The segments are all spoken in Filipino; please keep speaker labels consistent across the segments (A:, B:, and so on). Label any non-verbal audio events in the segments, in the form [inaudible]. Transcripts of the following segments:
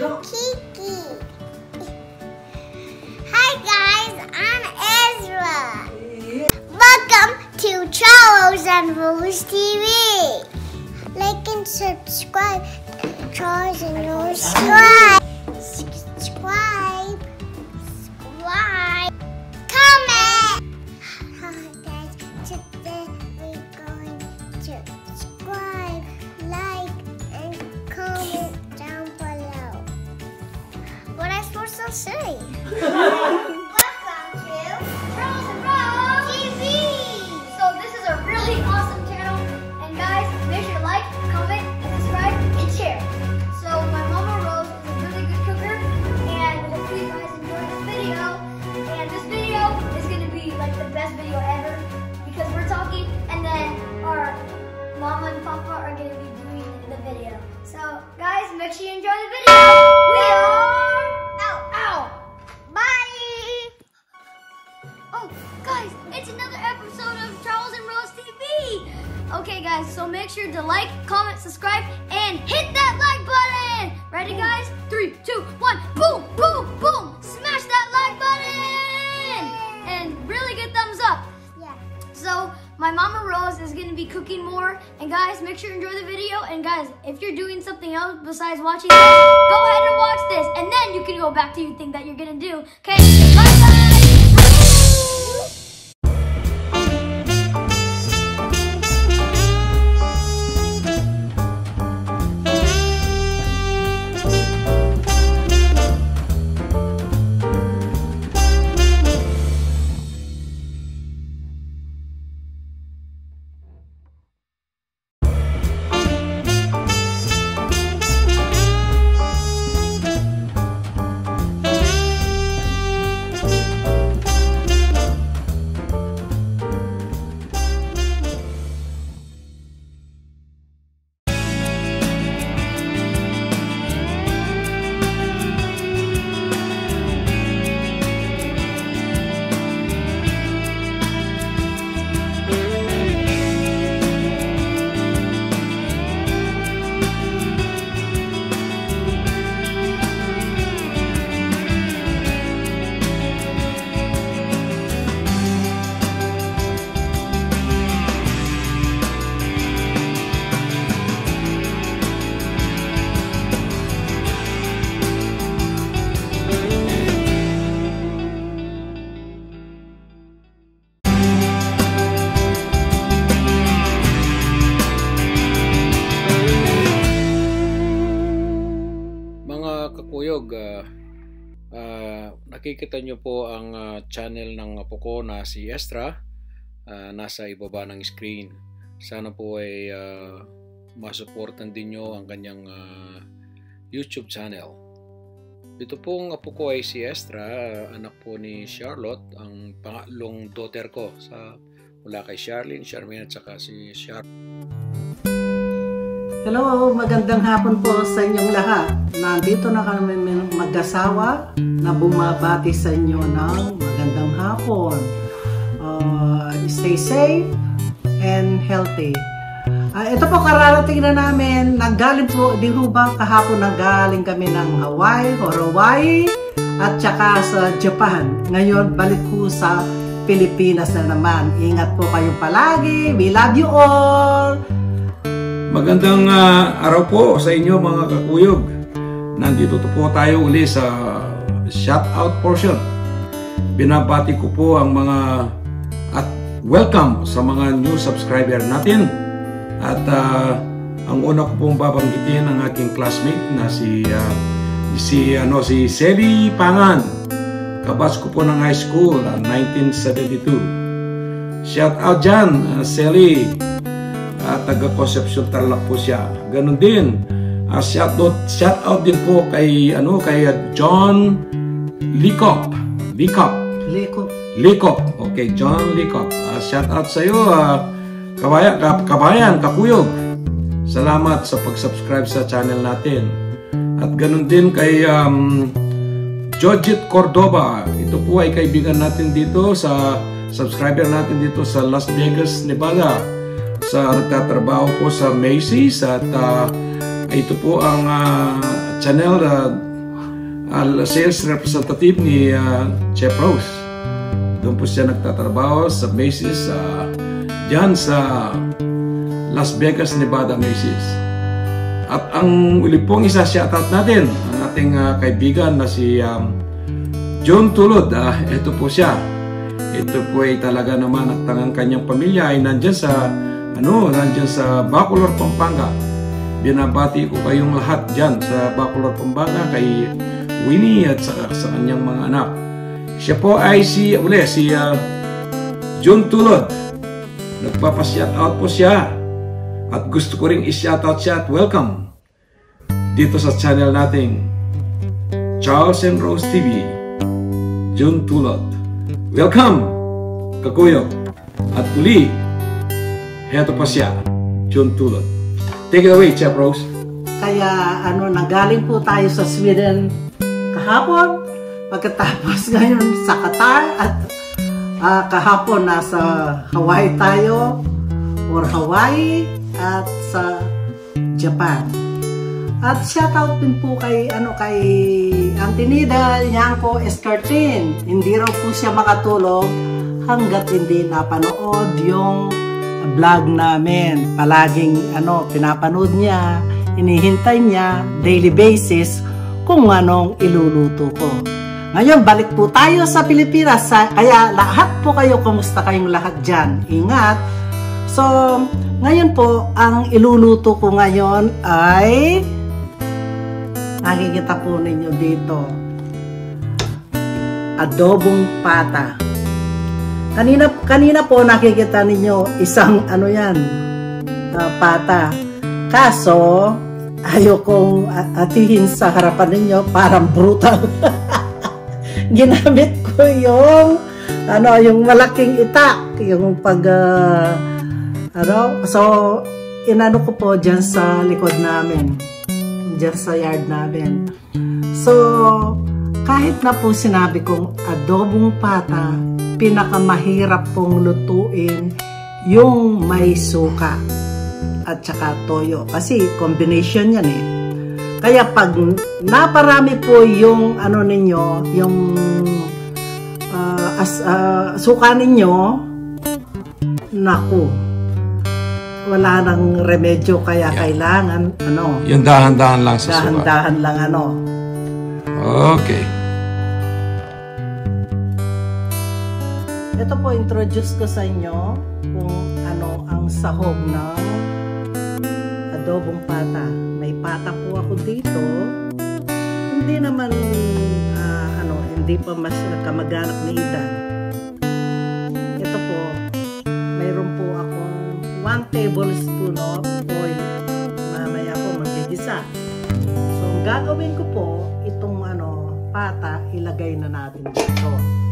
A: I'm Kiki. Hi guys, I'm Ezra. Welcome to Charles and Rose TV. Like and subscribe. Charles and Rose subscribe. I say? [laughs] Welcome to Charles and Rose TV.
B: So this is a really awesome channel, and guys, make sure to like, comment, and subscribe, and share. So my mama Rose is a really good cooker, and hopefully you guys enjoy this video. And this video is gonna be like the best video ever because we're talking, and then our mama and papa are gonna be doing the video. So guys, make sure you enjoy the video. Besides watching this, go ahead and watch this. And then you can go back to your thing that you're to do. Okay?
C: Nakikita nyo po ang ah, channel ng apo ko na si Estra. ah, nasa ibaba ng screen. Sana po ay ah, masuportan din nyo ang kanyang ah, YouTube channel. Ito pong apo ko ay si Estra, ah, anak po ni Charlotte, ang pangatlong daughter ko sa mula kay Charlene, Charmaine at saka si Charlotte.
D: Hello, magandang hapon po sa inyong lahat. Nandito na kami mag-asawa na bumabati sa inyo ng magandang hapon. Uh, stay safe and healthy. Ah, ito po kararating na namin. Nanggaling po, di ba kahapon nanggaling kami ng Hawaii or Hawaii at saka sa Japan. Ngayon, balik po sa Pilipinas na naman. Ingat po kayo palagi. We love you all.
E: Magandang ah, araw po sa inyo mga kakuyog. Nandito to po tayo uli sa shoutout portion. Binabati ko po ang mga at welcome sa mga new subscriber natin. At ah, ang una ko pong babanggitin ang aking classmate na si ah, si ano si Sally Pangan. Kabas ko po ng high school ah, 1972. Shout out dyan, uh, Sally at taga Concepcion Tarlac po siya. Ganon din. Uh, shout out shout out din po kay ano kay uh, John Licop. Licop.
D: Liko.
E: Licop. Okay, John Licop. Uh, shout out sa iyo uh, kabayan, ka, kabayan, kakuyog. Salamat sa pag-subscribe sa channel natin. At ganon din kay um, Jojit Cordoba. Ito po ay kaibigan natin dito sa subscriber natin dito sa Las Vegas, Nevada. Sa nagtatrabaho po sa Macy's at ah, ito po ang ah, channel ah, uh, sales representative ni uh, Chef Rose. Doon po siya nagtatrabaho sa Macy's uh, dyan sa Las Vegas, Nevada Macy's. At ang uli pong isa shoutout natin, ang ating uh, kaibigan na si um, John Tulod. Uh, ito po siya. Ito po ay talaga naman at ang kanyang pamilya ay nandyan sa ano, nandyan sa Bacolor, Pampanga. Binabati ko kayong lahat dyan sa Bacolor, Pampanga kay Winnie at sa, sa kanyang mga anak. Siya po ay si, uli, si uh, John Tulod. Nagpapashout out po siya. At gusto ko ring i-shout out siya at welcome dito sa channel nating Charles and Rose TV. John Tulod. Welcome, Kakuyo. At uli, heto pa siya, John Tulod. Take it away, Chef Rose.
D: Kaya ano, nagaling po tayo sa Sweden kahapon. Pagkatapos [laughs] ngayon sa Qatar at ah, kahapon nasa Hawaii tayo or Hawaii at sa Japan. At shoutout din po kay ano kay Antinida Yanko Escartin. Hindi raw po siya makatulog hanggat hindi napanood yung vlog namin. Palaging ano pinapanood niya, inihintay niya daily basis kung anong iluluto ko. Ngayon, balik po tayo sa Pilipinas. Kaya lahat po kayo, kumusta kayong lahat dyan? Ingat. So, ngayon po, ang iluluto ko ngayon ay nakikita po ninyo dito adobong pata. Kanina, kanina po nakikita ninyo isang ano yan, uh, pata. Kaso, ayokong atihin sa harapan ninyo, parang brutal. [laughs] Ginamit ko yung ano, yung malaking itak, yung pag uh, ano, so inano ko po diyan sa likod namin. Diyan sa yard namin. So, kahit na po sinabi kong adobong pata, pinakamahirap pong lutuin yung may suka at saka toyo. Kasi combination yan eh. Kaya pag naparami po yung ano ninyo, yung uh, as, uh, suka ninyo, naku, wala nang remedyo kaya
E: Yeah.
D: kailangan ano,
E: Yung dahan-dahan lang sa suka.
D: dahan-dahan lang ano.
E: Okay.
D: Ito po, introduce ko sa inyo kung ano ang sahog ng adobong pata. May pata po ako dito. Hindi naman, ah, ano, hindi pa mas kamag-anak ni Idan. Ito po, mayroon po akong 1 tablespoon of oil. Mamaya po magigisa. So, ang gagawin ko po, itong ano, pata, ilagay na natin dito.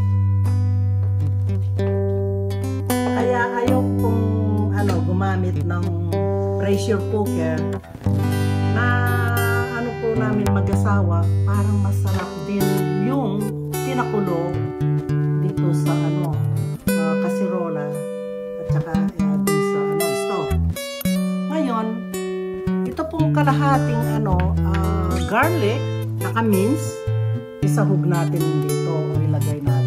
D: Ayaw kong ano, gumamit ng pressure cooker na ano po namin mag-asawa, parang masarap din yung tinakulo dito sa ano, uh, kasirola at saka uh, dun sa ano, stove. Ngayon, ito pong kalahating ano, ah, garlic, naka-mince, isahog natin dito o ilagay natin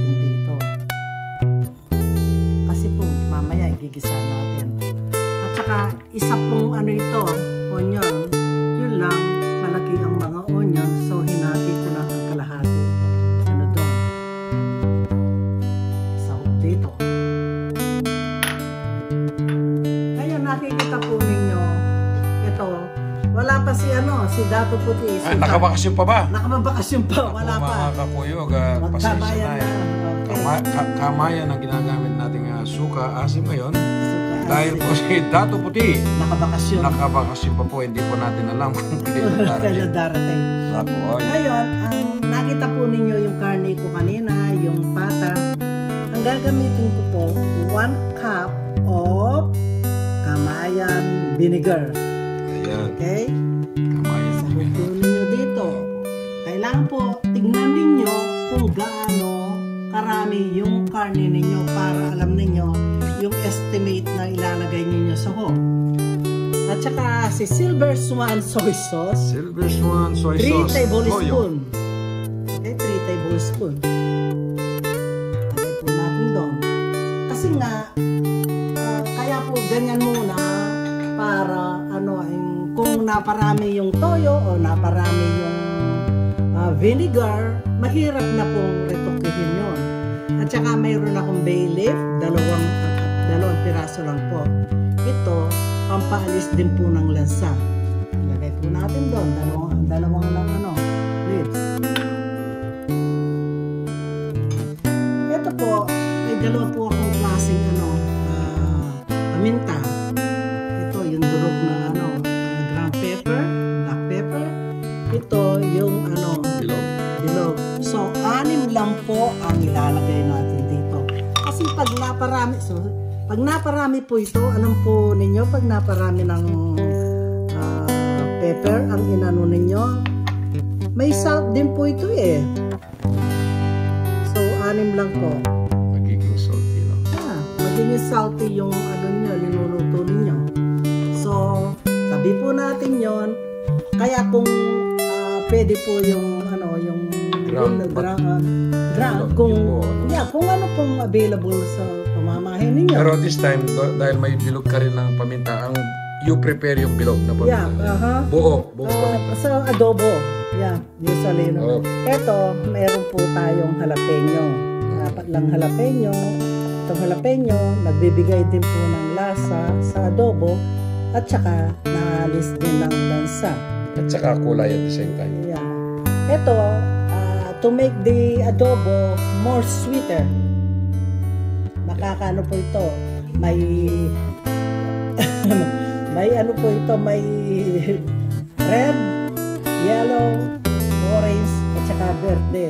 D: igigisa natin. At saka, isa pong ano ito, onion. Yun lang, malaki ang mga onion. So, hinati ko na ang kalahati. Ano doon? Sahog dito. Ngayon, nakikita po ninyo, ito, wala pa si ano, si Dato Puti. Si
E: Ay, nakabakasyon pa ba?
D: Nakababakasyon pa, wala pa.
E: Mga kakuyog, uh, pasensya
D: Magkabayan
E: na yan.
D: Okay.
E: Kama- ka- kamayan ang ginagamit nating uh, suka, asim ngayon. Dahil po si Dato Puti,
D: nakabakasyon.
E: nakabakasyon pa po, hindi po natin alam kung kailan darating.
D: darating.
E: Ako, ay.
D: Ngayon, ang nakita po ninyo yung karne ko kanina, yung pata. Ang gagamitin ko po, 1 cup of kamayan vinegar.
E: Ayan,
D: Okay?
E: kamayan yan.
D: po ninyo dito. Kailangan po, tignan ninyo kung gaano karami yung karne ninyo para alam ninyo yung estimate na ilalagay ninyo sa hog. At saka si Silver Swan Soy Sauce.
E: Silver Swan soy
D: 3
E: sauce. Toyo.
D: tablespoon. tablespoon. Lagay po natin doon. Kasi nga, ah, kaya po ganyan muna para ano, yung, kung naparami yung toyo o naparami yung ah, vinegar, mahirap na pong retukihin yon. At saka mayroon akong bay leaf, dalawang, dalawang piraso lang po. Ito, pampaalis din po ng lansa. Ilagay po natin doon, dalawang, dalawang lang ano, leaves. Ito po, may dalawa po akong klaseng ano, ah, paminta. Ito, yung durog ng ano, ah, ground pepper, black pepper. Ito, yung ano,
E: Bilog.
D: bilog. So, anim lang po ang ilalagay natin dito. Kasi pag naparami, so, pag naparami po ito, alam po ninyo, pag naparami ng ah, pepper, ang inano ninyo, may salt din po ito eh. So, anim lang po.
E: Magiging salty, no?
D: Ah, magiging salty yung ano nyo, linuluto ninyo. So, sabi po natin yon Kaya kung ah, pwede po yung ano, yung
E: Ground
D: yung ground, ground,
E: Yun
D: kung,
E: po.
D: yeah, kung ano pong available sa pamamahay ninyo.
E: Pero this time, dahil may bilog ka rin ng paminta, ang you prepare yung bilog na
D: yeah,
E: paminta.
D: aha.
E: Buo, buo
D: Ah,
E: paminta.
D: sa adobo. Yeah, usually. No?
E: Okay.
D: Ito, meron po tayong jalapeno. Apat lang jalapeno. Itong jalapeno, nagbibigay din po ng lasa sa adobo at saka naalis din ng lansa.
E: At saka kulay at the same time.
D: Yeah. Ito, ah, to make the adobo more sweeter. Makakaano po ito? May [laughs] may ano po ito, may red, yellow, orange, at saka verde.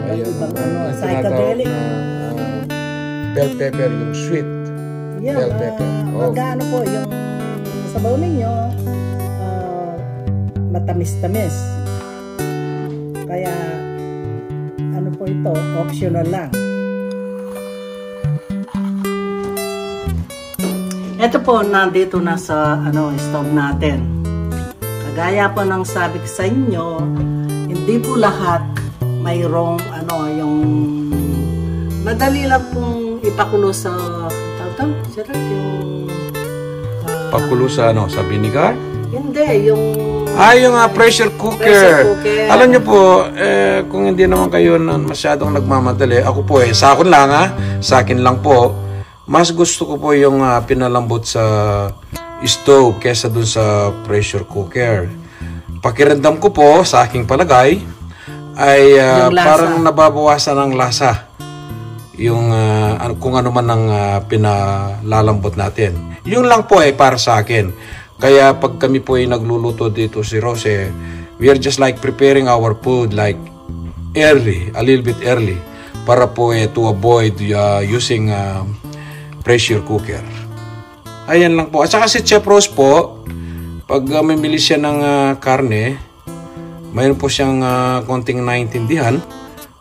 D: Iba't ibang ano, psychedelic.
E: ah, bell pepper, yung sweet.
D: Yeah,
E: bell
D: ma-
E: pepper. Oh.
D: magkano po yung sabaw ninyo, ah, matamis-tamis. Kaya, ano po ito, optional lang. Ito po, nandito na sa ano, stove natin. Kagaya po ng sabi ko sa inyo, hindi po lahat mayroong ano, yung madali lang pong ipakulo sa tawag? Sir, yung ah,
E: Pakulo sa ano, sa vinegar?
D: hindi, yung
E: Ah, yung ah, pressure cooker.
D: Pressure cooker.
E: Alam niyo po, eh, kung hindi naman kayo masyadong nagmamadali, ako po eh, sa akin lang ha, sa akin lang po, mas gusto ko po yung ah, pinalambot sa stove kesa dun sa pressure cooker. Pakiramdam ko po, sa aking palagay, ay
D: lasa.
E: parang nababawasan ng lasa yung ano- kung ano man ang ah, pinalalambot natin. Yun lang po ay para sa akin. Kaya pag kami po ay nagluluto dito si Rose, we are just like preparing our food like early, a little bit early para po eh, to avoid ah, using ah, pressure cooker. Ayan lang po. At saka si Chef Rose po, pag uh, mamili siya ng ah, karne, mayroon po siyang ah, konting naintindihan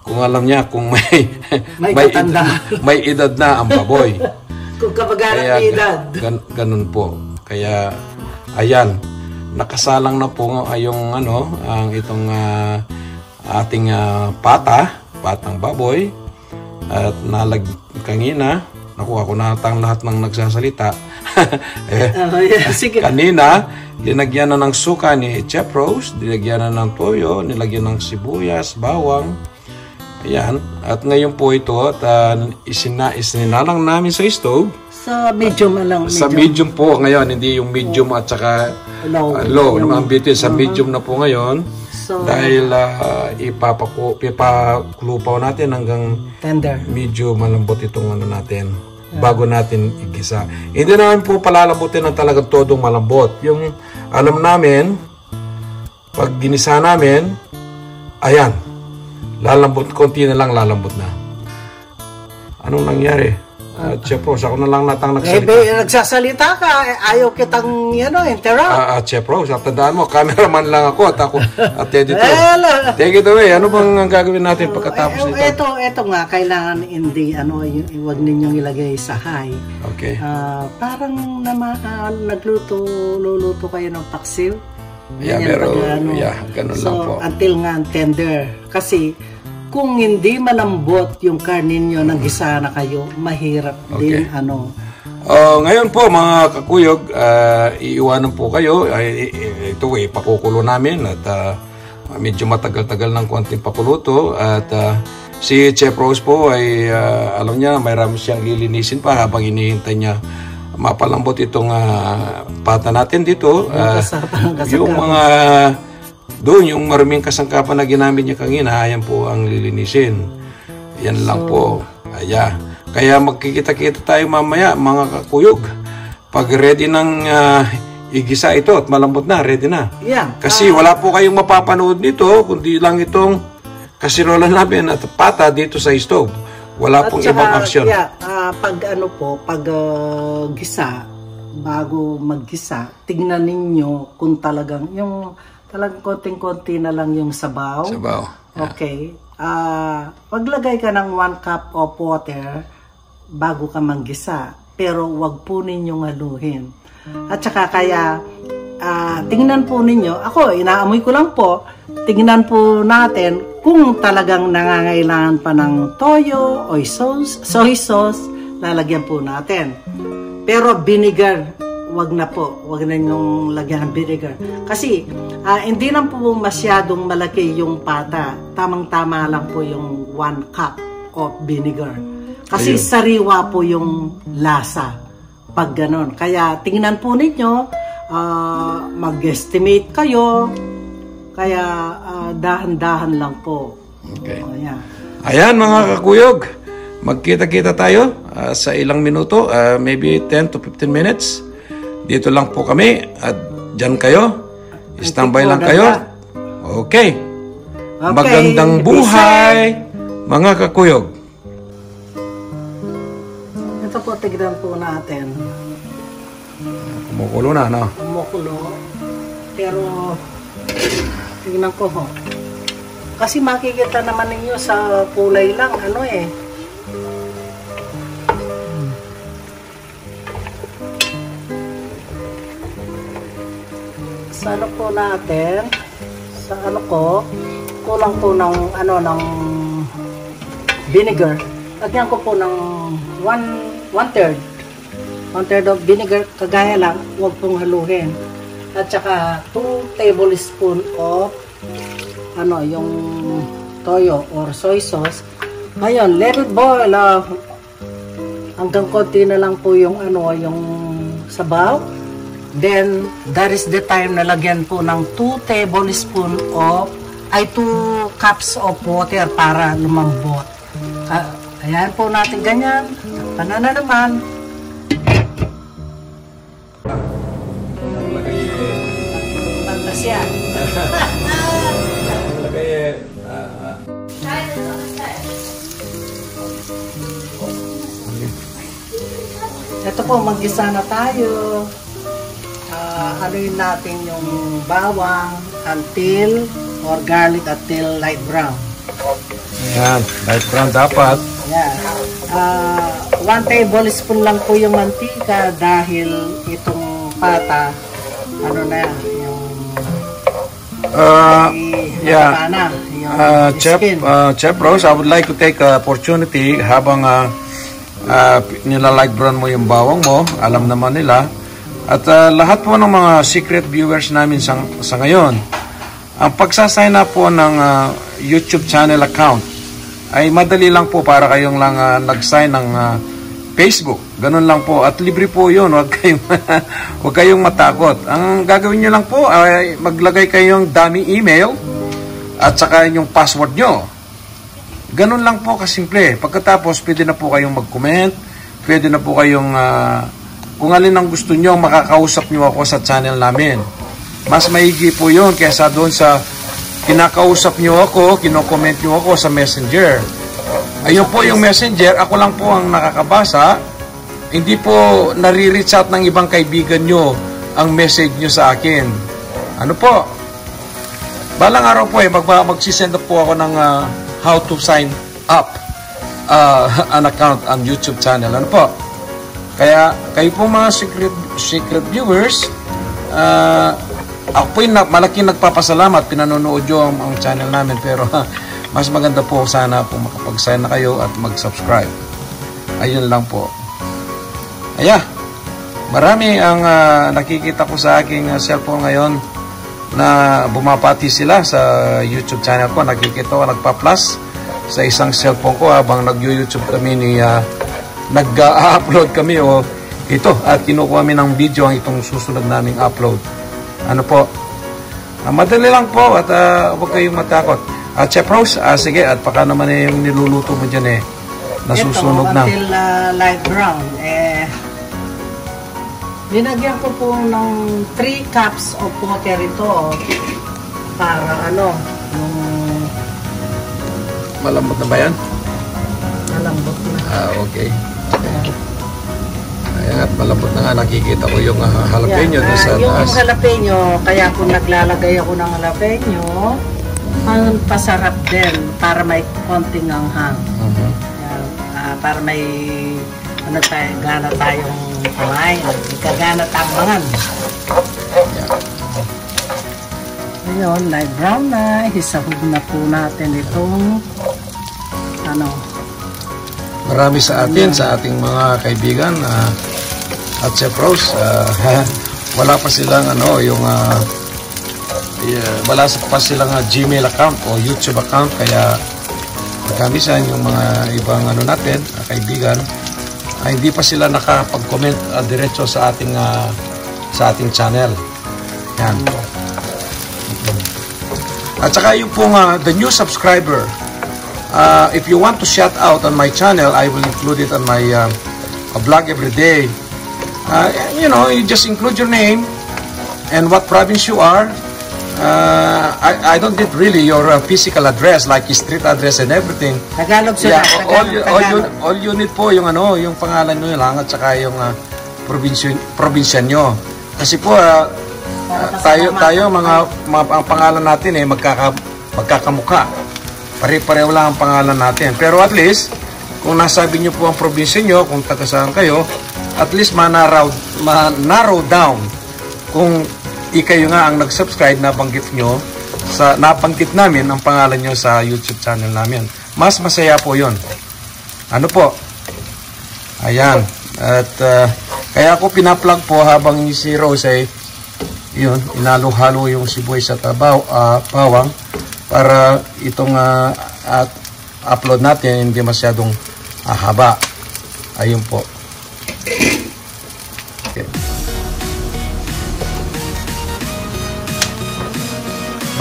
E: kung alam niya kung may [laughs]
D: May
E: may,
D: katanda.
E: edad, may edad na ang baboy. [laughs]
D: kung kapag
E: Kaya
D: may edad.
E: gan- ganun po. Kaya ayan, nakasalang na po yung ano, ang itong ah, ating ah, pata, patang baboy. At nalag kanina, nakuha ko na atang lahat ng nagsasalita. [laughs] eh,
D: Ah, yeah, [laughs] sige.
E: Kanina, linagyan na ng suka ni Chef Rose, nilagyan na ng toyo, nilagyan ng sibuyas, bawang. Ayan. At ngayon po ito, at uh, isina, isinalang namin sa stove.
D: Sa medium lang.
E: Sa medium po ngayon, hindi yung medium at saka
D: Low.
E: uh, low. Yung ang bitin, sa medium na po ngayon.
D: So,
E: Dahil uh, ipapaku, ipaklupaw natin hanggang
D: tender.
E: medyo malambot itong ano natin bago natin igisa. Hindi naman po palalambutin ng talagang todong malambot. Yung alam namin, pag ginisa namin, ayan, lalambot, konti na lang lalambot na. Anong nangyari? Uh, Chef Rose, ako na lang natang
D: Eh,
E: nagsalita.
D: be, nagsasalita ka, eh, ayaw kitang, ano, interrupt.
E: Ah, ah, Chef Rose, at tandaan mo, cameraman lang ako at ako at editor.
D: Eh, la-
E: Take it away. Ano bang ang gagawin natin pagkatapos
D: Eh,
E: nito?
D: Ito, ito nga, kailangan hindi, ano, huwag ninyong ilagay sa high.
E: Okay.
D: Ah, parang nama, ah, nagluto, luluto kayo ng paksiw.
E: Yeah, pero,
D: ano.
E: yeah, ganun
D: so,
E: lang po.
D: until nga tender. Kasi, kung hindi malambot yung karne nyo nang gisa na kayo, mahirap din ano.
E: Oh, ngayon po mga kakuyog, ah, iiwanan po kayo. Ay, ito eh, pakukulo namin at ah, medyo matagal-tagal ng konting pakuluto at ah, si Chef Rose po ay ah, alam niya mayroon siyang lilinisin pa habang hinihintay niya mapalambot itong ah, pata natin dito.
D: Kasangkapan.
E: yung mga doon, yung maruming kasangkapan na ginamit niya kanina, ayan po ang lilinisin. Yan lang po. Aya. Kaya magkikita-kita tayo mamaya, mga kakuyog. Pag ready ng ah, igisa ito at malambot na, ready na.
D: Yeah.
E: Kasi wala po kayong mapapanood nito, kundi lang itong kasirola namin at pata dito sa stove. Wala
D: At
E: pong
D: saka,
E: ibang action.
D: Yeah, ah, pag ano po, pag ah, gisa, bago maggisa, tignan ninyo kung talagang yung talagang konting-konti na lang yung sabaw.
E: Sabaw.
D: Okay. Ah, paglagay ka ng one cup of water bago ka manggisa, pero wag po ninyong haluhin. At saka kaya ah, tingnan po ninyo, ako inaamoy ko lang po, tingnan po natin kung talagang nangangailangan pa ng toyo o sauce, soy sauce, lalagyan po natin. Pero vinegar, wag na po. Wag na yung lagyan ng vinegar. Kasi ah, hindi na po masyadong malaki yung pata. Tamang-tama lang po yung one cup of vinegar. Kasi
E: Ayun.
D: sariwa po yung lasa pag ganon. Kaya tingnan po ninyo, ah, mag-estimate kayo. Kaya ah, dahan-dahan lang po.
E: Okay.
D: Ayan.
E: Ayan mga kakuyog, magkita-kita tayo ah, sa ilang minuto, ah, maybe 10 to 15 minutes. Dito lang po kami at dyan kayo. Standby lang kayo. Okay. Magandang buhay, mga kakuyog.
D: Ito po, tignan po natin.
E: Kumukulo na, no?
D: kumukulo. Pero, tingnan ko ho. Kasi makikita naman ninyo sa kulay lang, ano eh. Sa ano po natin, sa ano ko, kulang po ng, ano, ng vinegar. Lagyan ko po ng one, one third one third of vinegar, kagaya lang, huwag pong haluhin. At saka 2 tablespoon of ano, yung toyo or soy sauce. Ngayon, let it boil. ah, hanggang konti na lang po yung ano, yung sabaw. Then, that is the time na lagyan po ng 2 tablespoon of ay 2 cups of water para lumambot. Ah, ayan po natin ganyan. Panana naman.
B: Guys, it's on the side.
D: Ito po, mag-isa na tayo. Ah, haluin natin yung bawang until or garlic until light brown.
E: Ayan, light brown dapat.
D: Yan. Ah, one tablespoon lang po yung mantika dahil itong pata, ano na yan, yung
E: Uh, yeah.
D: na, yung
E: Uh, Chef,
D: skin.
E: uh, Chef Rose, I would like to take a opportunity habang uh, uh, nilalight brown mo yung bawang mo, alam naman nila. At uh, lahat po ng mga secret viewers namin sa, sa ngayon, ang pagsasign up po ng uh, YouTube channel account ay madali lang po para kayong lang uh, nag-sign ng uh, Facebook. Ganun lang po. At libre po yun. Huwag [laughs] kayong, huwag kayong matakot. Ang gagawin nyo lang po ay maglagay kayong dummy email at saka yung password nyo. Ganun lang po kasimple. Pagkatapos, pwede na po kayong mag-comment, pwede na po kayong, ah, kung alin ang gusto nyo, makakausap nyo ako sa channel namin. Mas maigi po yun kaysa doon sa kinakausap nyo ako, kinokomment nyo ako sa messenger. Ayun po yung messenger, ako lang po ang nakakabasa. Hindi po nare-reach out ng ibang kaibigan nyo ang message nyo sa akin. Ano po? Balang araw po eh, mag magsisend po ako ng ah, how to sign up ah, [laughs] an account ang YouTube channel. Ano po? Kaya kayo po mga secret, secret viewers, ah, ako po yung na, malaking nagpapasalamat, pinanonood nyo ang, ang channel namin. Pero mas maganda po sana po makapag-sign na kayo at mag-subscribe. Ayun lang po. Aya, marami ang ah, nakikita ko sa aking ah, cellphone ngayon na bumapati sila sa YouTube channel ko. Nakikita ko nagpa-plus sa isang cellphone ko habang nag-YouTube kami ni ah, nag-upload kami o ito at kinukuha kami ng video ang itong susunod naming upload. Ano po? Ah, madali lang po at ah, huwag kayong matakot. At Chef Rose, ah, sige at baka naman eh, yung niluluto mo dyan eh nasusunog
D: Ito,
E: na.
D: until uh, light brown. Eh, linagyan ko po ng 3 cups of water ito para ano, yung
E: Malambot na ba yan?
D: malambot na.
E: Ah, okay. Ayan at malambot na nga nakikita ko yung ah, jalapeno doon sa
D: yung
E: taas.
D: jalapeno, kaya kung naglalagay ako ng jalapeno, ang pasarap din para may konting anghang. Yan, ah, para may ano tayo, gana tayong kumain. Ikagana tambangan.
E: Yan.
D: Ngayon, light brown na. Hisahog na po natin itong ano,
E: Marami sa atin, sa ating mga kaibigan ah, at Chef Rose, ah, [laughs] wala pa silang ano, yung ah, yeah, wala pa silang ah, Gmail account o YouTube account kaya magkamisan yung mga ibang ano natin, ah, kaibigan, ah, hindi pa sila nakapag-comment ah, diretso sa ating ah, sa ating channel. Yan. At saka yung pong ah, the new subscriber, uh, if you want to shout out on my channel, I will include it on my a vlog every day. Uh, you know, you just include your name and what province you are. Uh, I, I don't need really your uh, physical address like your street address and everything.
D: Tagalog sila.
E: Yeah,
D: Tagalog,
E: all, you, all, you, all you need po yung ano, yung pangalan nyo lang at saka yung uh, probinsya, probinsya nyo. Kasi po, uh, uh, tayo, tayo mga, mga ang pangalan natin eh, magkaka, magkakamuka. Pare-pareho lang ang pangalan natin. Pero at least, kung nasabi nyo po ang probinsya nyo, kung taga kayo, at least manaraw, ma-narrow down kung ikayo nga ang nag-subscribe, nabanggit nyo, sa, nabanggit namin ang pangalan nyo sa YouTube channel namin. Mas masaya po yon. Ano po? Ayan. At uh, kaya ako pinaplug po habang si Rose ay yun, inalo-halo yung sibuyas at tabaw, ah, bawang para itong ah, at upload natin hindi masyadong ah, haba. Ayun po. Okay.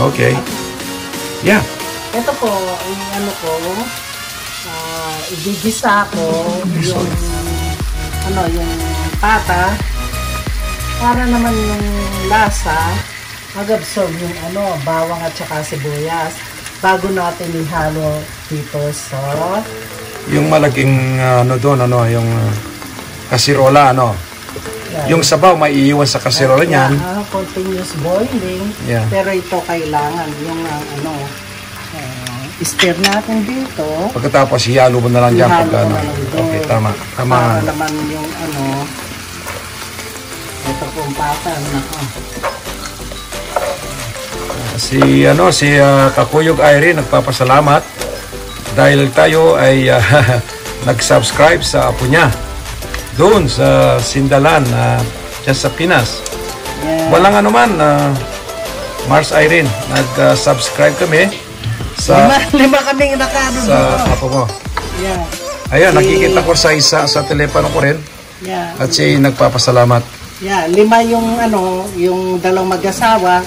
E: Okay. Yeah.
D: Ito po, yung ano ko, uh, igigisa ko yung, ano, yung pata, para naman yung lasa, mag-absorb yung ano, bawang at saka sibuyas, bago natin ihalo dito sa,
E: Yung malaking ah, ano doon, ano, yung ah, kasirola, ano.
D: yan.
E: Yung sabaw maiiwan sa kasirola niyan.
D: Ah, continuous boiling,
E: Yeah.
D: pero ito kailangan yung ah, ano, uh, stir natin dito,
E: Pagkatapos ihalo mo na lang diyan pag ano. Okay, tama. Tama.
D: Para naman yung ano, ito pong pata na oh.
E: Si ano si ah, Kakuyog Irene nagpapasalamat dahil tayo ay ah, [laughs] nag-subscribe sa apo niya doon sa Sindalan na dyan sa Pinas.
D: Yeah.
E: Walang ano man ah, Mars Irene nag-subscribe kami
D: Lima,
E: sa
D: lima kaming nakano
E: sa
D: doon.
E: apo mo.
D: Yeah.
E: Ayan,
D: Si-
E: nakikita ko sa isa sa telepono ko rin
D: Yeah.
E: at siya nagpapasalamat.
D: Yeah, lima yung ano, yung dalawang mag-asawa,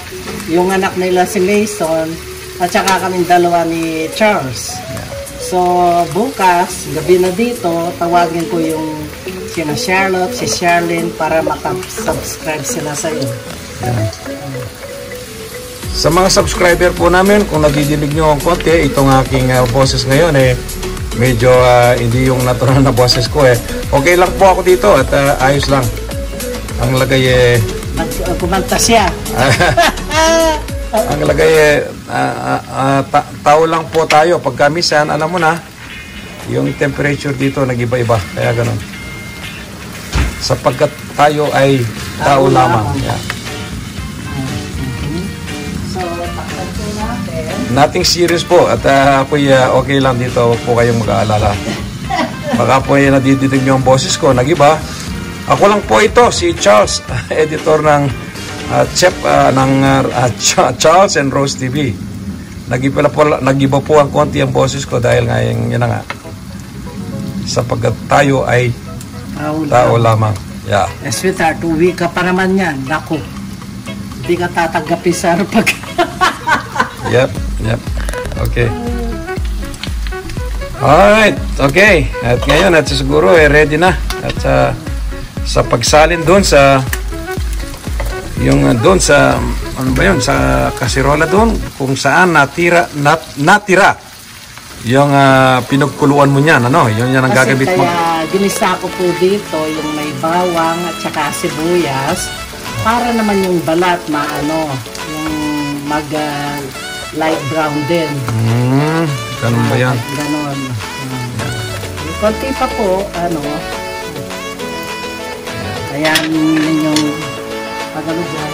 D: yung anak nila si Mason, at saka kaming dalawa ni Charles. So, bukas, gabi na dito, tawagin ko yung sina Charlotte, si Charlene para makasubscribe sila sa iyo.
E: Sa mga subscriber po namin, kung nadidinig nyo ang konti, itong aking ah, boses ngayon eh, medyo ah, hindi yung natural na boses ko eh. Okay lang po ako dito at ah, ayos lang. Ang lagay eh,
D: Nag, uh, kumanta siya. [laughs]
E: ang lagay eh, ah, ah, ta- tao lang po tayo. Pagka minsan, alam mo na, yung temperature dito nag-iba-iba. Kaya ganun. Sapagkat tayo ay tao,
D: Tao
E: lamang.
D: lamang.
E: Yeah.
D: So, takpan po natin.
E: nothing serious po. At uh, ako'y uh, okay lang dito. Huwag po kayong mag-aalala. Baka po yung nadidinig niyo ang boses ko. Nagiba. Ako lang po ito, si Charles, [laughs] editor ng uh, Chef uh, ng [laughs] uh, Ch- Charles and Rose TV. Nagiba po, nagiba po ang konti ang boses ko dahil nga yung, yun nga. Sapagkat tayo ay
D: Tao
E: tao lamang. Yeah.
D: Eh, sweetheart, uwi ka pa naman yan. Naku. Hindi ka tatanggapin sa pag... [laughs]
E: Yep, yep. Okay. Alright, okay. At ngayon, at siguro, eh, ready na. At uh, sa pagsalin doon sa yung uh, doon sa ano ba yun sa kasirola doon kung saan natira nat, natira yung uh, pinagkuluan mo niyan ano yun yan ang
D: Kasi
E: gagabit mo
D: kaya ginisa ko po dito yung may bawang at saka sibuyas para naman yung balat maano yung mag ah, light brown din.
E: hmm, ganun ba yan
D: Ganon. Hmm. Yung konti pa po, ano, ayan yung pag ano dyan.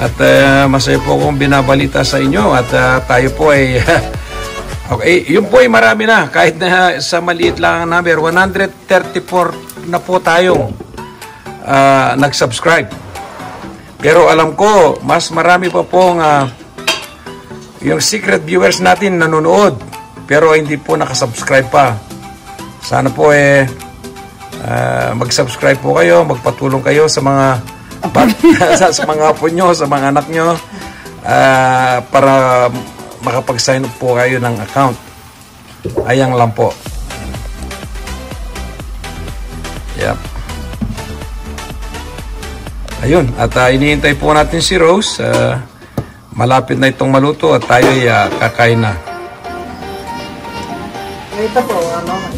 E: At uh, masaya po akong binabalita sa inyo at uh, tayo po ay [laughs] Okay, yun po ay marami na kahit na sa maliit lang ang number 134 na po tayong uh, nag-subscribe. Pero alam ko mas marami pa pong uh, yung secret viewers natin nanonood pero hindi po nakasubscribe pa. Sana po eh ah, mag-subscribe po kayo, magpatulong kayo sa mga sa, [laughs] [laughs] sa mga apo nyo, sa mga anak nyo ah, para makapag-sign up po kayo ng account. Ayang lang po. Yep. Ayun, at uh, iniintay po natin si Rose. Ah, malapit na itong maluto at tayo ay ah, kakain na.
D: Ito po, ano,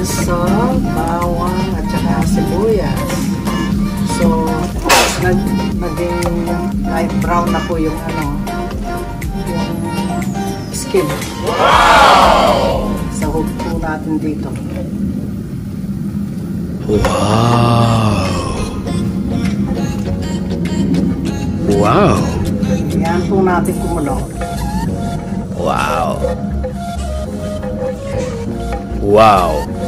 D: natin sa bawang at saka sibuyas. So, nag, naging light brown na po yung ano, yung skin. Wow! Sahog po natin dito.
C: Wow.
D: Yan po natin kumulo.
C: Wow. Wow.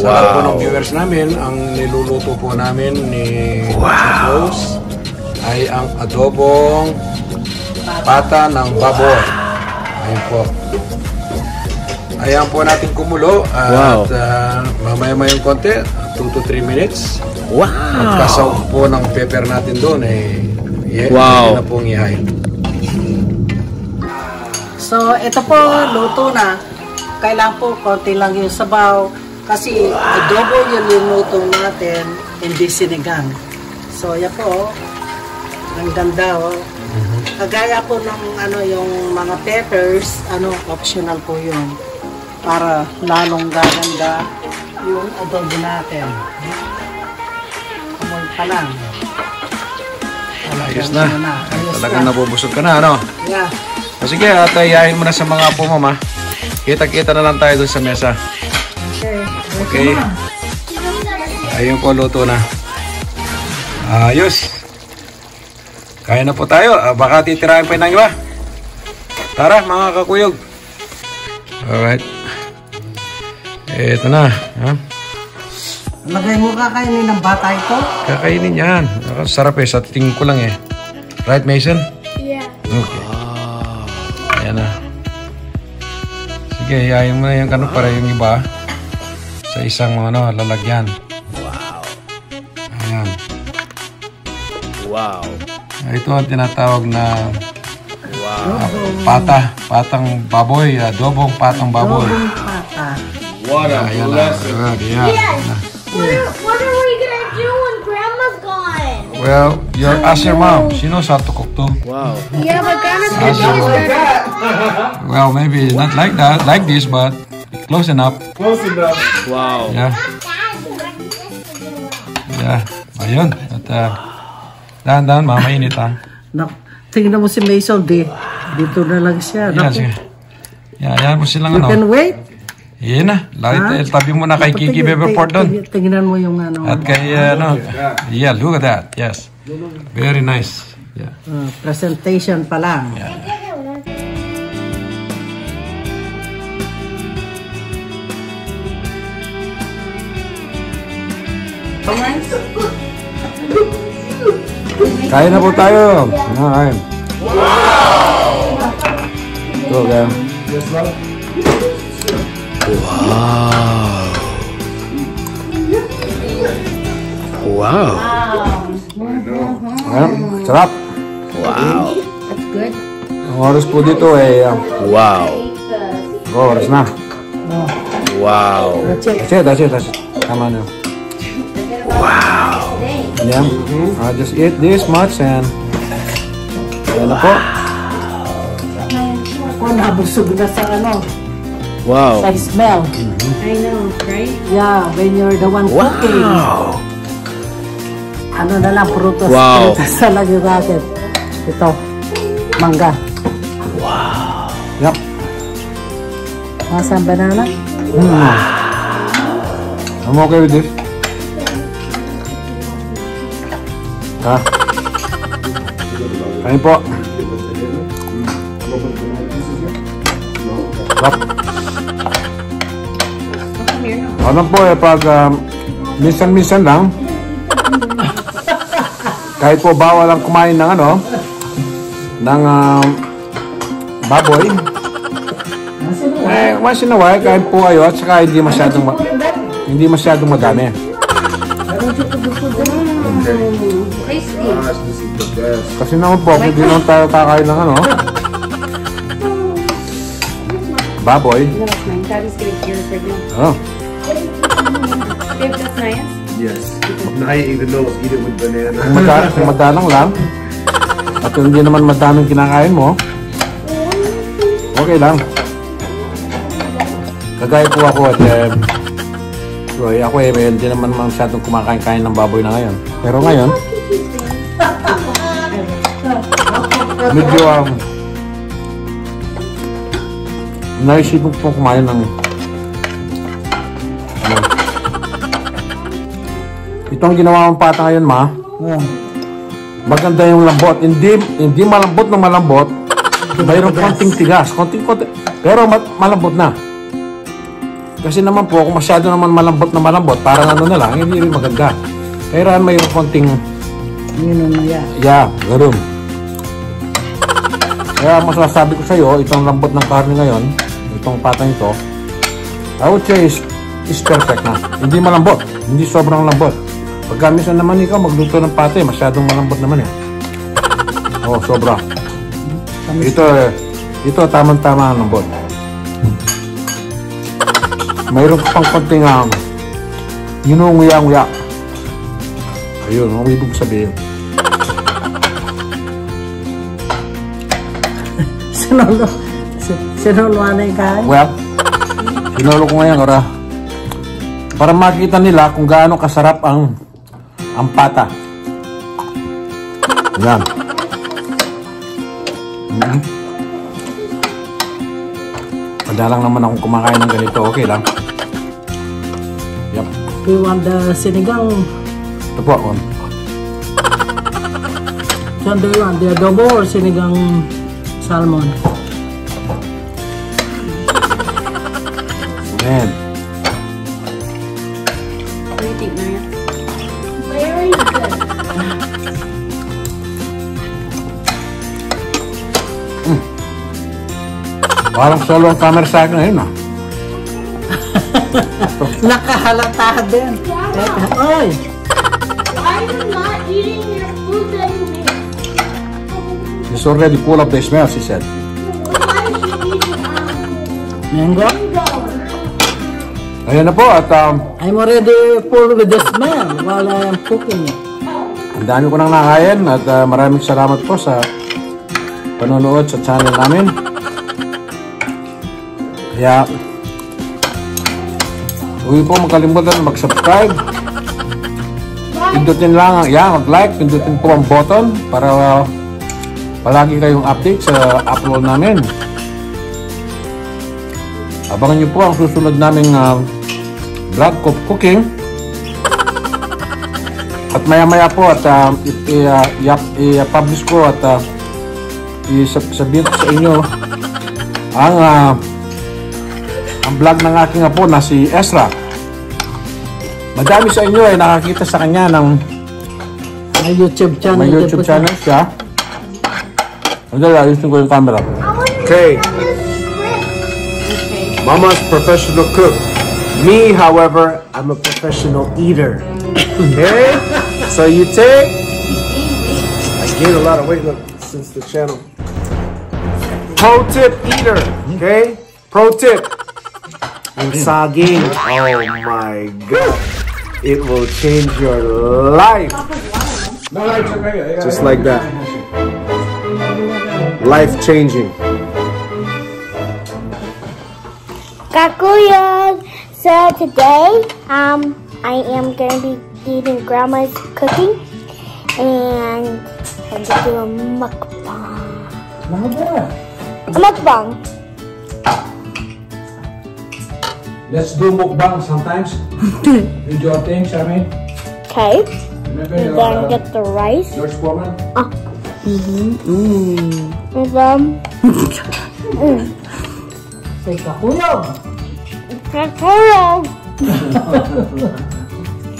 E: Sa lahat po ng viewers namin, ang niluluto po namin ni wow. Rose ay ang adobong pata ng baboy. Ayun po. Ayan po natin kumulo at
C: Wow.
E: uh, mamaya-mayang konti, 2 to 3 minutes.
C: Wow.
E: Pagkasaw po ng pepper natin doon, eh, yeah,
C: Wow.
E: na pong ihayin.
D: So, ito po, luto na. Kailangan po, konti lang yung sabaw. Kasi adobo yung linuto natin, hindi sinigang. So, yan po, ang ganda, oh. Kagaya po ng ano, yung mga peppers, ano, optional po yun. Para lalong gaganda yung adobo natin. Amoy pa lang.
E: Ayos na.
D: ano Ayos
E: Talagang
D: na.
E: nabubusog ka na, ano?
D: Yeah.
E: O sige, at ihayin mo na sa mga apo mo, ma. Kita-kita na lang tayo doon sa mesa.
D: Okay.
E: Ayun po, luto na. Ayos. Kaya na po tayo. Ah, baka titirahin pa ng iba. Tara, mga kakuyog. Alright. Ito na. Ha?
D: Lagay mo kakainin ng bata ito?
E: Kakainin yan. Sarap eh. Sa tingin ko lang eh. Right, Mason?
B: Yeah.
E: Okay. Ayan na. Sige, hihayin mo na yung ano para yung iba sa isang ano, lalagyan. Wow. Ayan.
C: Wow.
E: Ito ang tinatawag na
C: Wow.
E: ah, pata, patang baboy, adobong patang baboy.
D: Dobong pata.
C: What a
E: na.
C: blessing.
E: Ayan, ayan.
B: What are, what are we gonna do when Grandma's gone?
E: Well, your, ask your mom. She knows how to cook too.
C: Wow.
B: Yeah, but Grandma's
E: Ask your mom. Well, maybe not like that, like this, but close enough.
C: Wow.
E: Yeah. Yeah. Ayun. At uh, dahan-dahan, mamainit ha. [laughs]
D: Nak, tingnan mo si Mason, di, dito na lang siya. Naku,
E: sige. Yan, yan po silang
D: you
E: ano.
D: can wait.
E: Yan na. Lagi, tabi mo na kay Kiki Beverport doon.
D: tingnan- mo yung ano,
E: At kay, ano, yeah, look at that. Yes. Very nice. Yeah.
D: uh, presentation pa lang.
E: Kain na po tayo. Kain. Ito, kaya.
C: Wow.
E: Ayan, sarap.
C: Wow.
E: Ang oras po dito ay, uh,
C: Wow.
E: oh, oras na.
C: Wow.
D: That's it.
E: That's it, that's it, that's it. Tama na. Wow. Yeah. Uh, just eat this much and Ayan na po.
D: Ako nabusog na sa ano,
C: Wow.
D: sa smell.
F: I know, right?
D: Yeah, when you're the one cooking.
C: Wow.
D: Ano na lang, prutas.
C: Wow.
D: Prutas na lang yung racket. Ito, mangga.
E: Yep.
D: Nasaan banana?
E: I'm okay with this. Ha? Kain po. Sarap. Ano po eh, pag um, minsan-minsan lang, kahit po bawal lang kumain ng ano, ng um, baboy, eh, once in a while, kain po kayo at saka hindi masyadong, ma- hindi masyadong madami. Kasi naman po, hindi naman tayo kakain ng ano, baboy.
F: No, that's mine. Daddy's gonna hear for you.
E: Oh,
F: Babe, that's nice.
G: Yes. I even know eat it with banana.
E: kung, mada- kung madalang lang, at hindi naman madaming kinakain mo, okay lang. Kagaya po ako at eh, Roy, ako eh, hindi naman masyadong kumakain-kain ng baboy na ngayon. Pero ngayon, medyo um, naisip ko kumain ng ano, itong ginawa mong pata ngayon, ma,
D: Oh.
E: maganda yung lambot. Hindi hindi malambot na malambot. Mayroong konting tigas, konting konti. Pero ma- malambot na. Kasi naman po, kung masyado naman malambot na malambot, parang ano na lang, hindi rin maganda. Kailangan mayroong konting,
D: Yun ang maya.
E: yeah, ganun. Kaya masasabi ko sa iyo, itong lambot ng karne ngayon, itong patang ito, I would say is, is perfect na. Hindi malambot, hindi sobrang lambot. Pagka minsan naman ikaw magluto ng pate, masyadong malambot naman eh. Oh, sobra. Ito, eh, ito tamang-tama ang lambot. Mayroon pang konting um, yununguya-nguya. Ayun, ang ibig sabihin.
D: Sinolo. si- Sinuluan na yung kain.
E: Well, sinulo ko ngayon, ora. Para makita nila kung gaano kasarap ang ang pata. Yan. Mm Madalang naman akong kumakain ng ganito, okay lang. Yep.
D: We want the sinigang.
E: Ito po, oh.
D: Saan do you want? The adobo or sinigang salmon?
E: Man.
F: What do you think, Maya?
A: Very good.
E: Parang solo ang camera sa akin ngayon, ah. [laughs]
D: Nakahalata din. Teka, Oy!
E: It's already full of the smell, she said.
D: Mango?
E: Ayan na po, at um,
D: I'm already full with the smell while I am cooking it.
E: Ang dami ko nang nakain at uh, maraming salamat po sa panonood sa channel namin. Kaya, huwag po makalimutan mag-subscribe. Pindutin lang, ang- yan, mag-like, pindutin po ang button para uh, palagi kayong update sa upload namin.
H: Abangan niyo po ang susunod naming uh, vlog of cooking. At maya-maya po at uh, i-publish ko at uh, isabihin ko sa inyo ang uh, ang vlog ng aking apo na si Ezra. Madami sa inyo ay nakakita sa kanya ng
D: May YouTube channel.
H: may YouTube channel siya. Andali, ayusin ko yung camera.
G: Okay. Mama's professional cook. Me, however, I'm a professional eater. Okay? so you take. I gained a lot of weight look, since the channel. Pro tip eater. Okay? Pro tip. And saging. Oh my god. It will change your life. Just like that. Life changing.
A: Kakuyog. So today, um, I am gonna be eating grandma's cooking, and I'm gonna do a mukbang. A mukbang.
H: Let's do mukbang sometimes. [laughs] Video things, I mean.
A: Okay.
H: Remember
A: And
H: your,
A: then
H: uh,
A: get the rice.
H: George Foreman?
A: And then
D: Say kakuyog.
A: kakuyog.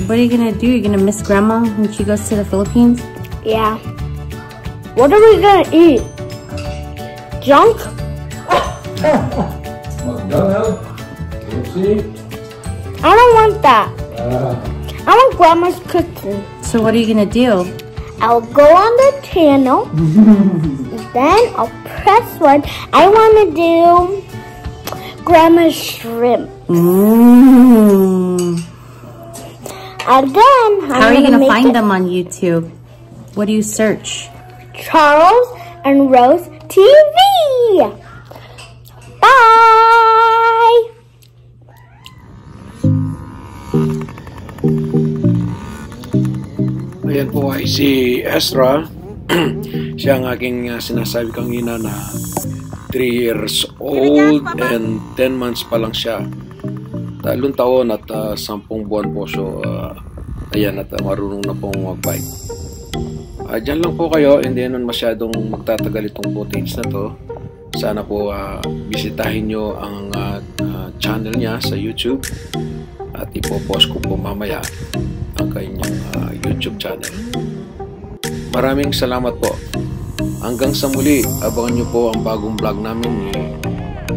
F: What are you gonna do? You're gonna miss grandma when she goes to the Philippines?
A: Yeah. What are we gonna eat? Junk?
H: McDonald? KFC?
A: I don't want that. Uh. I want grandma's cooking.
F: So what are you gonna do?
A: I'll go on the channel. [laughs] then I'll press one. I want to do grandma's shrimp.
F: Mm.
A: And then I'm
F: How are you gonna find
A: it
F: them on YouTube? What do you search?
A: Charles and Rose TV. Bye.
E: Ayan po ay si Ezra. [clears throat] Siya ang aking uh, sinasabi kanina na 3 years old and 10 months pa lang siya. Talong taon at uh, 10 buwan po so uh, ayan at uh, marunong na pong mag-bike. Uh, Diyan lang po kayo, hindi naman masyadong magtatagal itong footage na to. Sana po uh, bisitahin nyo ang uh, uh, channel niya sa YouTube at ipopost ko po mamaya ang kanyang uh, YouTube channel. Maraming salamat po. Hanggang sa muli, abangan nyo po ang bagong vlog namin ni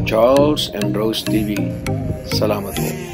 E: Charles and Rose TV. Salamat po.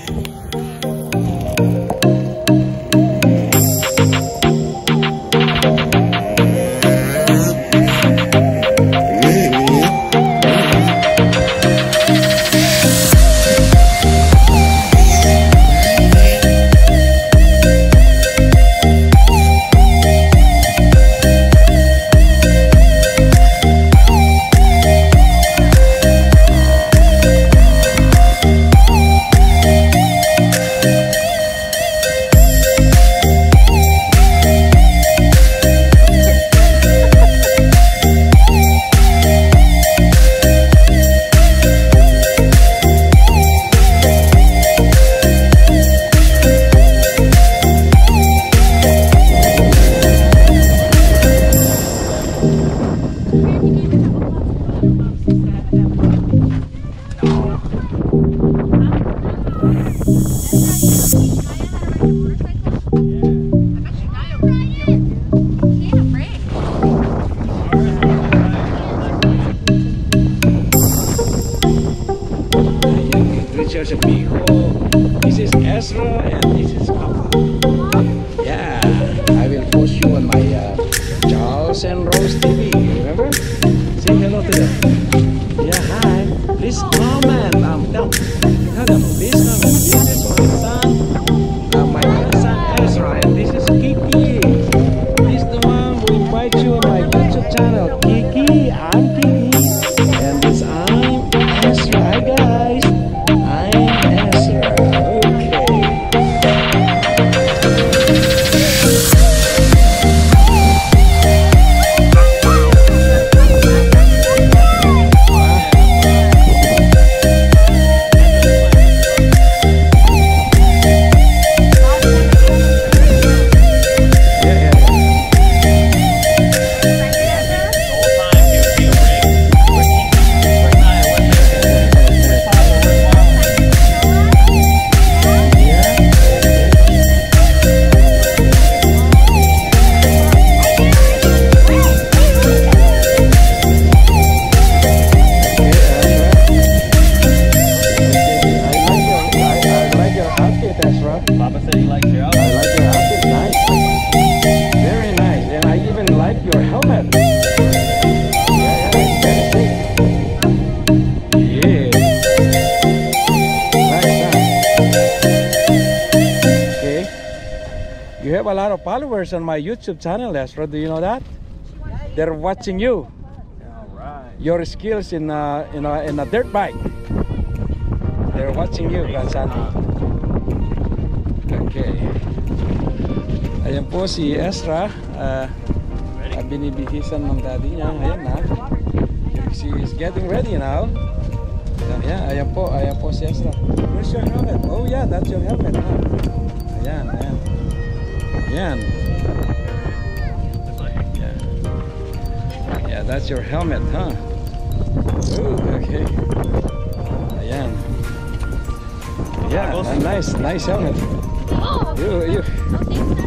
E: On my YouTube channel, Ezra. Do you know that? They're watching you. Your skills in a, in a, in a dirt bike. They're watching you, grandson. Okay. Ayan po si Ezra. Uh, binibihisan ng daddy niya. Ayan na. She is getting ready now. Ayan, ayan po. Ayan po si Ezra. Where's your helmet? Oh yeah, that's your helmet. Huh? Ayan, ayan. Ayan. That's your helmet, huh? Ooh, okay. Ayan. Yeah, a nice, nice helmet. You, you.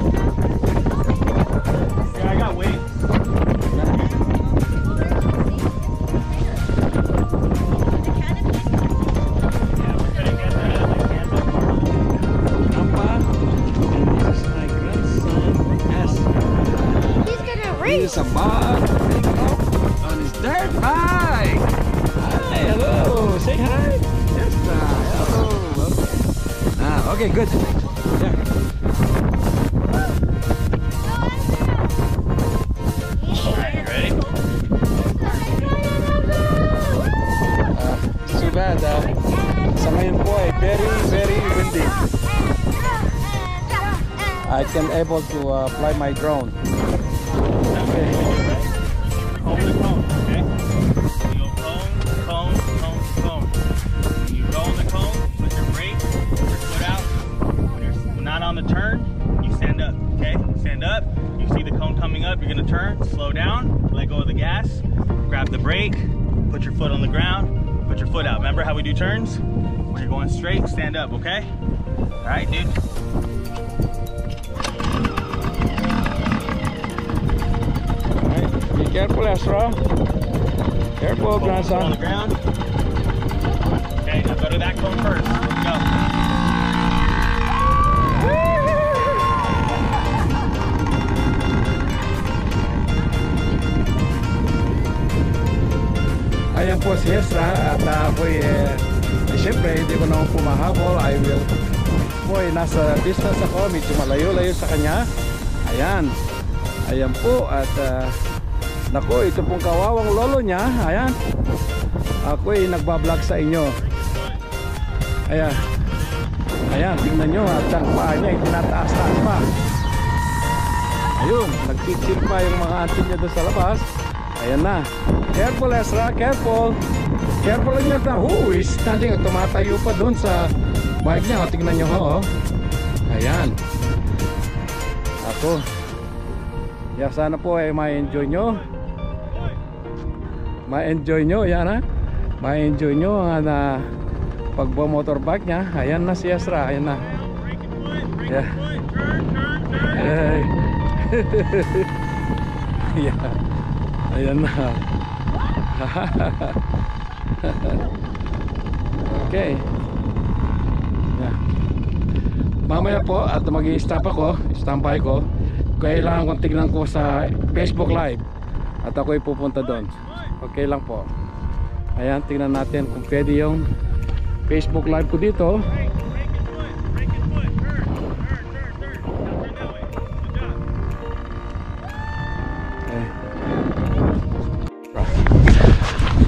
E: Able to uh, fly my drone. Nako, ito pong kawawang lolo niya. Ayan. Ako'y nagbablog sa inyo. Ayan. Ayan, tingnan nyo at ang paa niya, itinataas-taas pa. Ayun, nagtitil pa yung mga auntie niya doon sa labas. Ayan na. Careful Ezra, careful. Careful lang yan. Oh, is standing. Tumatayo pa doon sa bike niya. O, tingnan nyo ho. Oh. Ayan. Ako. Yeah, sana po ay ma-enjoy nyo. Ma-enjoy nyo. Yan ha. Ma-enjoy nyo ang uh, pagbo-motorbike niya. Ayan na si Ezra. Ayan na. Yeah. [laughs] Yeah. Ayan na. [laughs] okay. Yeah. Mamaya po at mag stop ako, standby ko. Kailangan kong tignan ko sa Facebook Live at ako'y pupunta doon. Okay lang po. Ayan, tingnan natin kung pwede yung Facebook Live ko dito.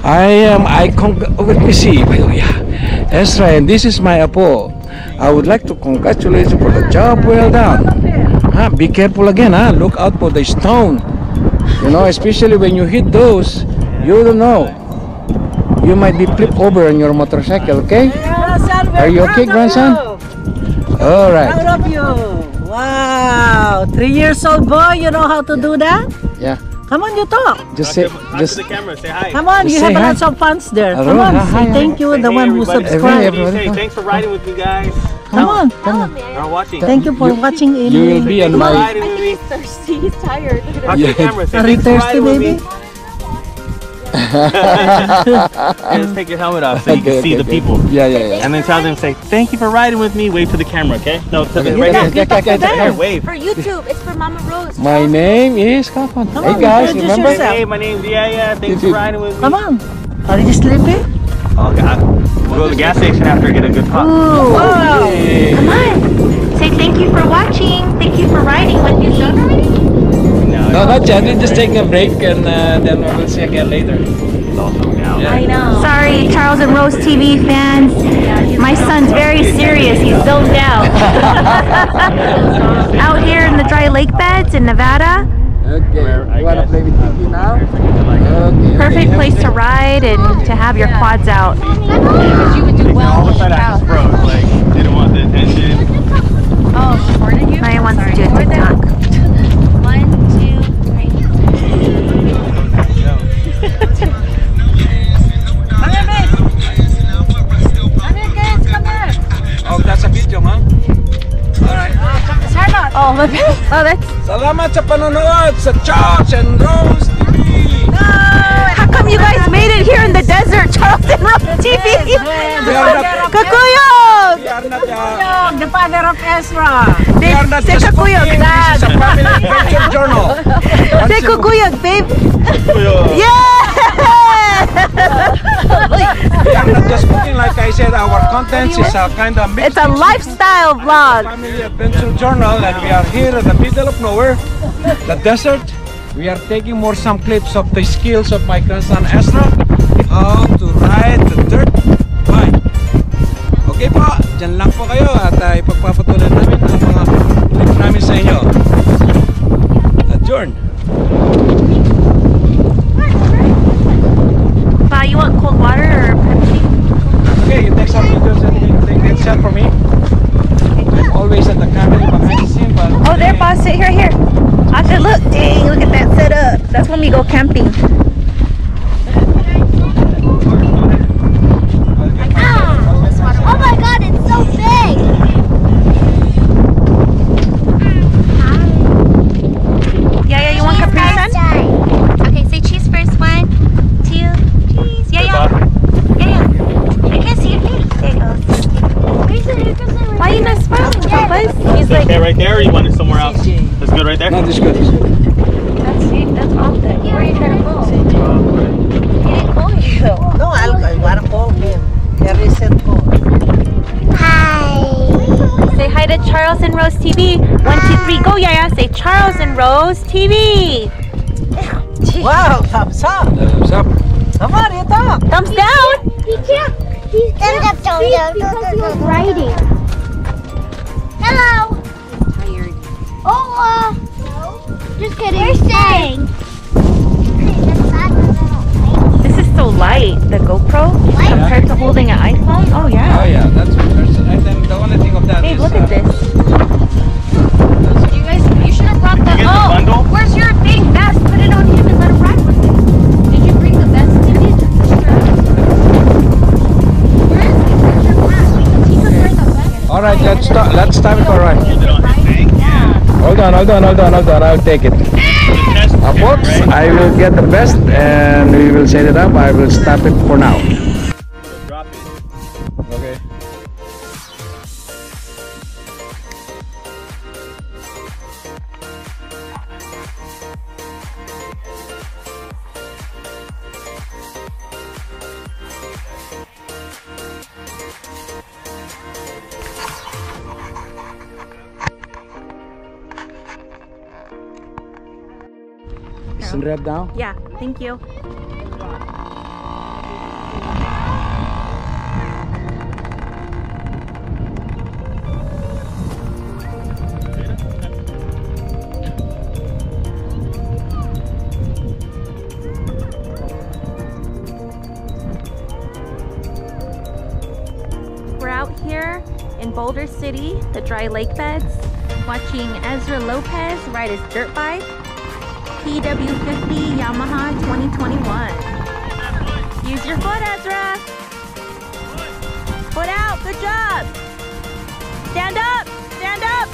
E: I am I con let me see oh, yeah. Ezra and this is my apo I would like to congratulate you for the job well done huh? be careful again huh? look out for the stone you know especially when you hit those you don't know you might be flipped over on your motorcycle okay Are you okay, grandson? all right
D: Proud of you. Wow. Three years old boy, you know how to do that?
E: yeah
D: Come on, you talk.
E: just say
I: Talk
E: just
I: the camera, say hi.
D: Come on,
E: Just
D: you have lots of fans there.
E: Hello,
D: Come on,
E: hi,
D: say
E: hi.
D: thank you,
I: Say
D: the
I: hey,
D: one who
I: everybody.
D: subscribed.
E: Everybody.
I: Say thanks for riding with me, guys.
D: Come on. come on.
I: Are watching.
D: Thank you for watching
E: you will be on
I: Thanks for
E: my
I: riding with me.
J: thirsty. He's [laughs] tired. Look at
I: Talk to
E: Yeah.
I: the camera. Say
D: Are you thirsty,
I: riding
D: baby?
I: Me. [laughs] Yeah, just take your helmet off so you
E: Okay,
I: can see
E: okay,
I: the
E: okay.
I: people.
E: yeah yeah yeah
I: And then tell them, say, thank you for riding with me. Wave to the camera, okay? No, to the
E: Okay,
I: right
E: okay,
I: here.
E: okay, okay, okay.
I: Here, wave.
J: For YouTube, it's for Mama Rose.
E: My name is come on.
D: Come
E: Hey
D: on,
E: guys,
D: introduce
E: remember?
D: yourself.
I: Hey, my name's Yeah, yeah. Thanks for riding with me.
D: Come on. Are you sleepy?
I: Oh, God. We'll go to the gas station after and get a good pop.
D: Oh, wow.
E: Hey.
J: Say thank thank you for watching. Thank you for riding with me.
E: No, not yet. We're just taking a break and uh, then we'll see again later.
J: I know. Sorry, Charles and Rose TV fans. My son's very serious. He's zoned out. [laughs] Out here in the dry lake beds in Nevada.
E: Okay. You wanna play with Tiki now? Okay.
J: Perfect place to ride and to have your quads out.
I: You would do well. All of a sudden I just froze. Like, didn't want the attention.
J: Oh, recorded you? Maya wants to do a TikTok.
E: Oh,
J: my bad. Oh, that's.
E: Salamat sa panonood sa Charles and Rose TV.
J: How come you guys made it here in the desert, Charles and Rose TV? [laughs]
E: We are not,
J: Kakuyog!
E: we are not, uh,
D: The father of Ezra.
E: we are not
J: Say
E: just
J: kakuyog,
E: cooking. This is a family adventure journal. [laughs]
J: Say Kakuyog, babe. [laughs] Yeah!
E: Are not just cooking, like I said, our content is a kind of.
J: It's a lifestyle vlog.
E: Family Adventure Journal and we are here in the middle of nowhere, the desert. We are taking more some clips of the skills of my grandson Ezra, how to ride the dirt bike. Okay po, dyan lang po kayo at uh, ipagpapatuloy namin
J: That's when we go camping.
B: Oh my god, it's so big!
J: Yeah, yeah, you want Capri Sun? Okay, say cheese first. One, two, cheese. Yeah, yeah. Yeah, yeah. I can't see your face. There it goes. Why are you not smiling, Papas? He's like,
I: Okay, right there, or you want it somewhere else? That's good right there?
E: no, this is good.
J: that's that's off there. Where are you trying to go? He didn't call you.
D: No, I'll, I want to call him. A recent call.
J: Say hi to Charles and Rose TV. One, two, three, go, Yaya. Say Charles and Rose TV.
D: Wow, thumbs up.
E: Thumbs up.
D: Come on, you talk.
J: Thumbs down.
B: He can't. He can't speak because he was writing. Hello.
J: Tired.
B: Oh, uh. Just kidding. We're staying.
J: This is so light, the GoPro, compared to holding an iPhone. Oh yeah.
E: Oh
J: yeah.
E: yeah, that's there's, and then the only thing of that
J: Babe,
E: is,
J: look
E: uh,
J: at this. You guys, you should have brought the.
I: Did you get the
J: oh,
I: bundle?
J: where's your big vest? Put it on him and let him ride with it. Did you bring the vest? Did you? Where is it? Where's your vest? He could wear the vest.
E: All right, let's start. Let's time it for a ride.
I: Is it on his thing? Yeah.
E: Hold on, hold on, hold on, hold on. I'll take it.
I: Test
E: Uh, folks. I will get the best and we will set it up. I will stop it for now.
J: Yeah, thank you. We're out here in Boulder City, the dry lake beds, watching Ezra Lopez ride his dirt bike. PW50 Yamaha 2021. Use your foot, Ezra. Foot out. Good job. Stand up. Stand up.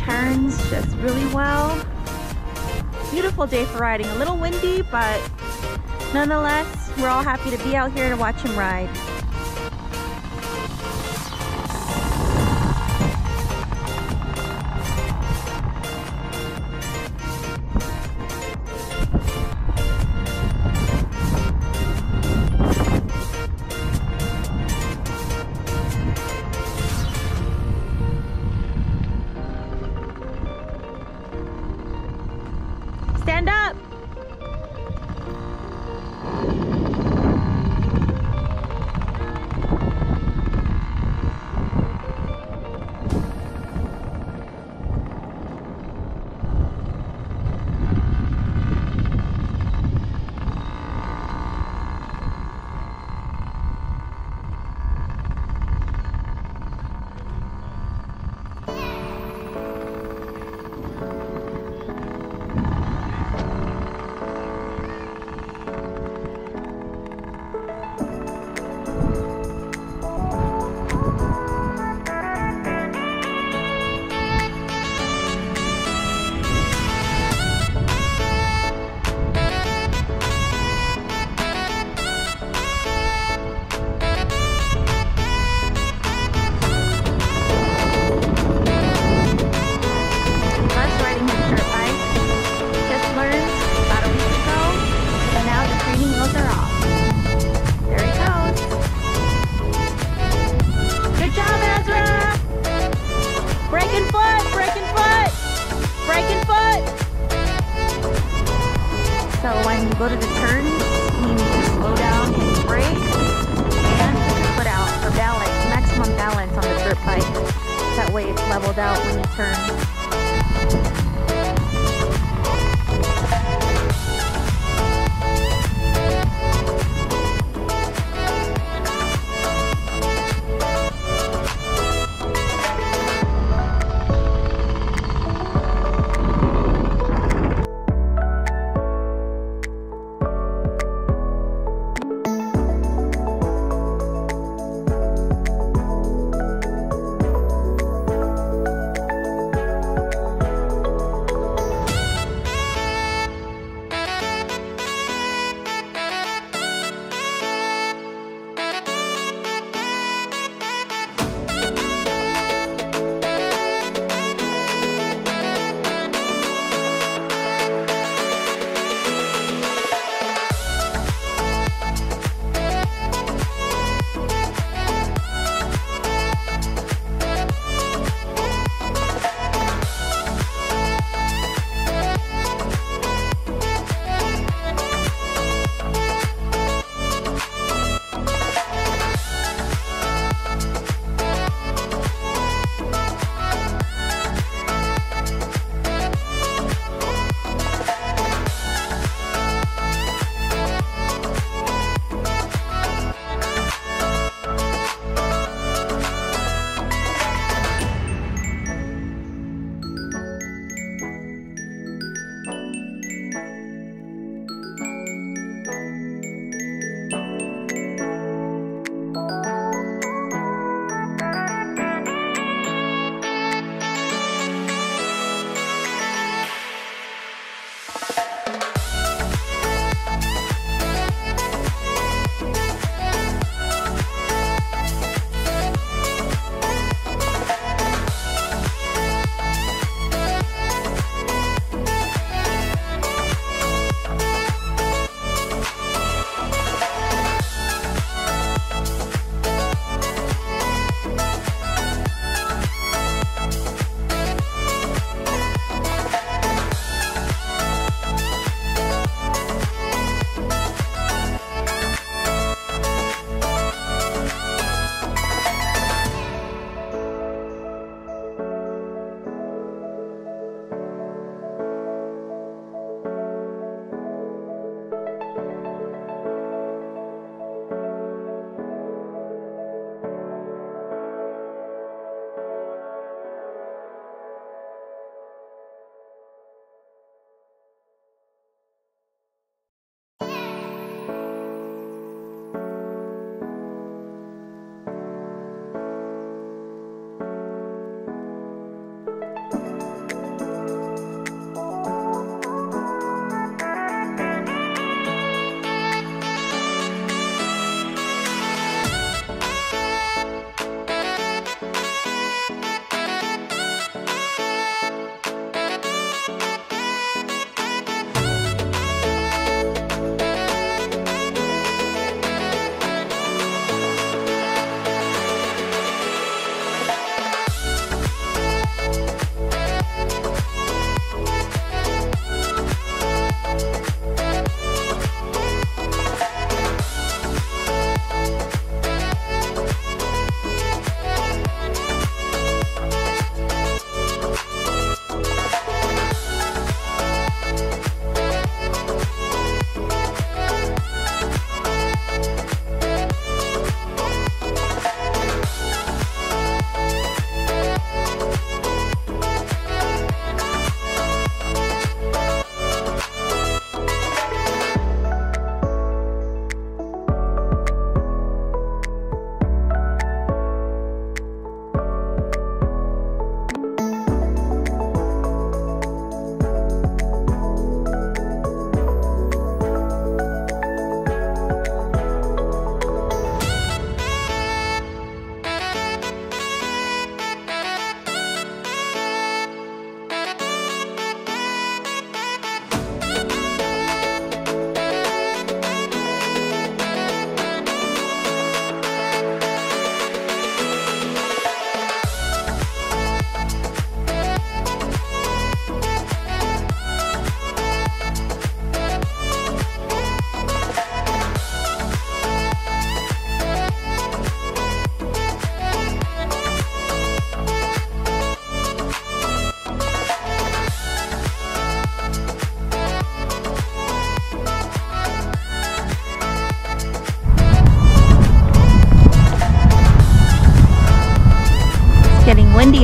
J: Turns just really well. Beautiful day for riding. A little windy, but nonetheless, we're all happy to be out here to watch him ride.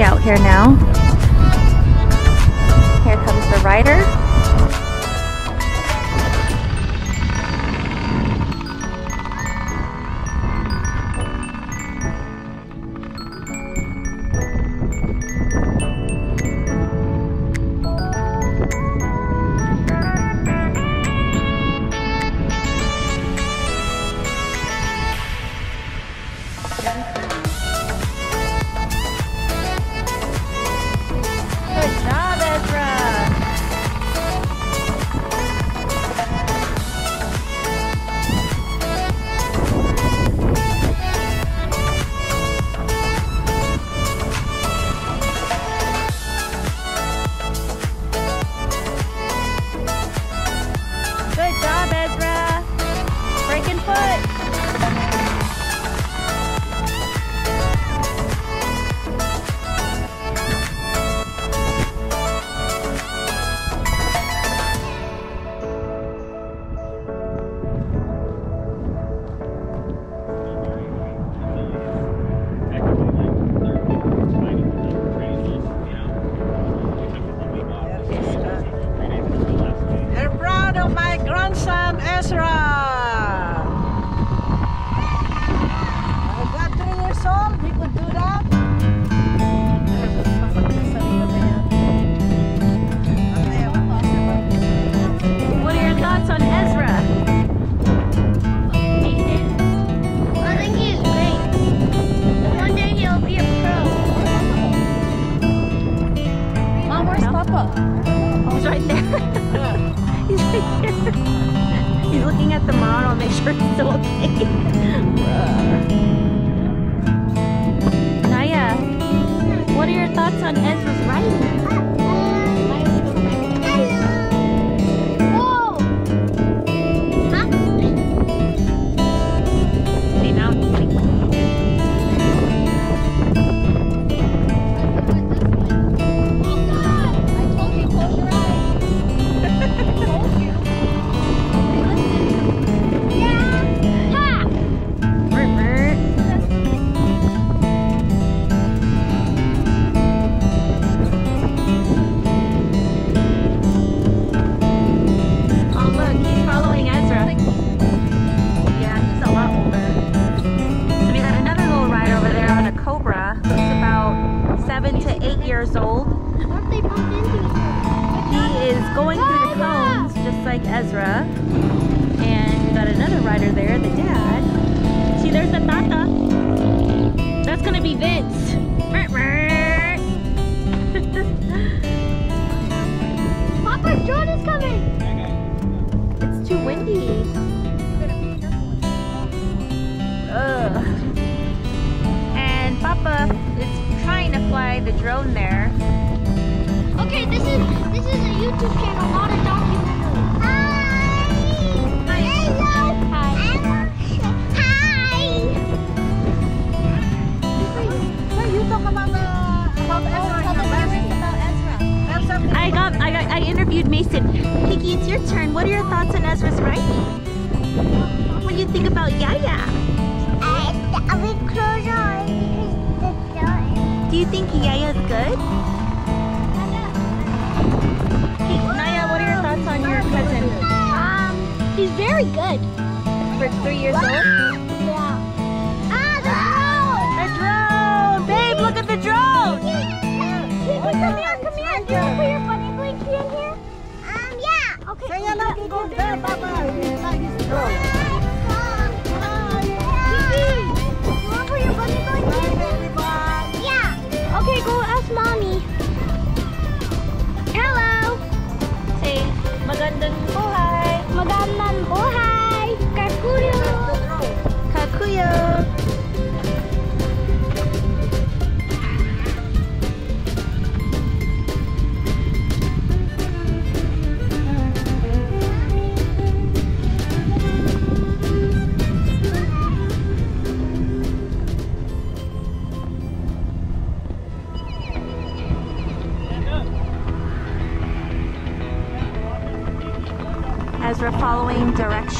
J: out here now. Here comes the rider.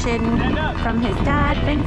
J: from his dad. Thank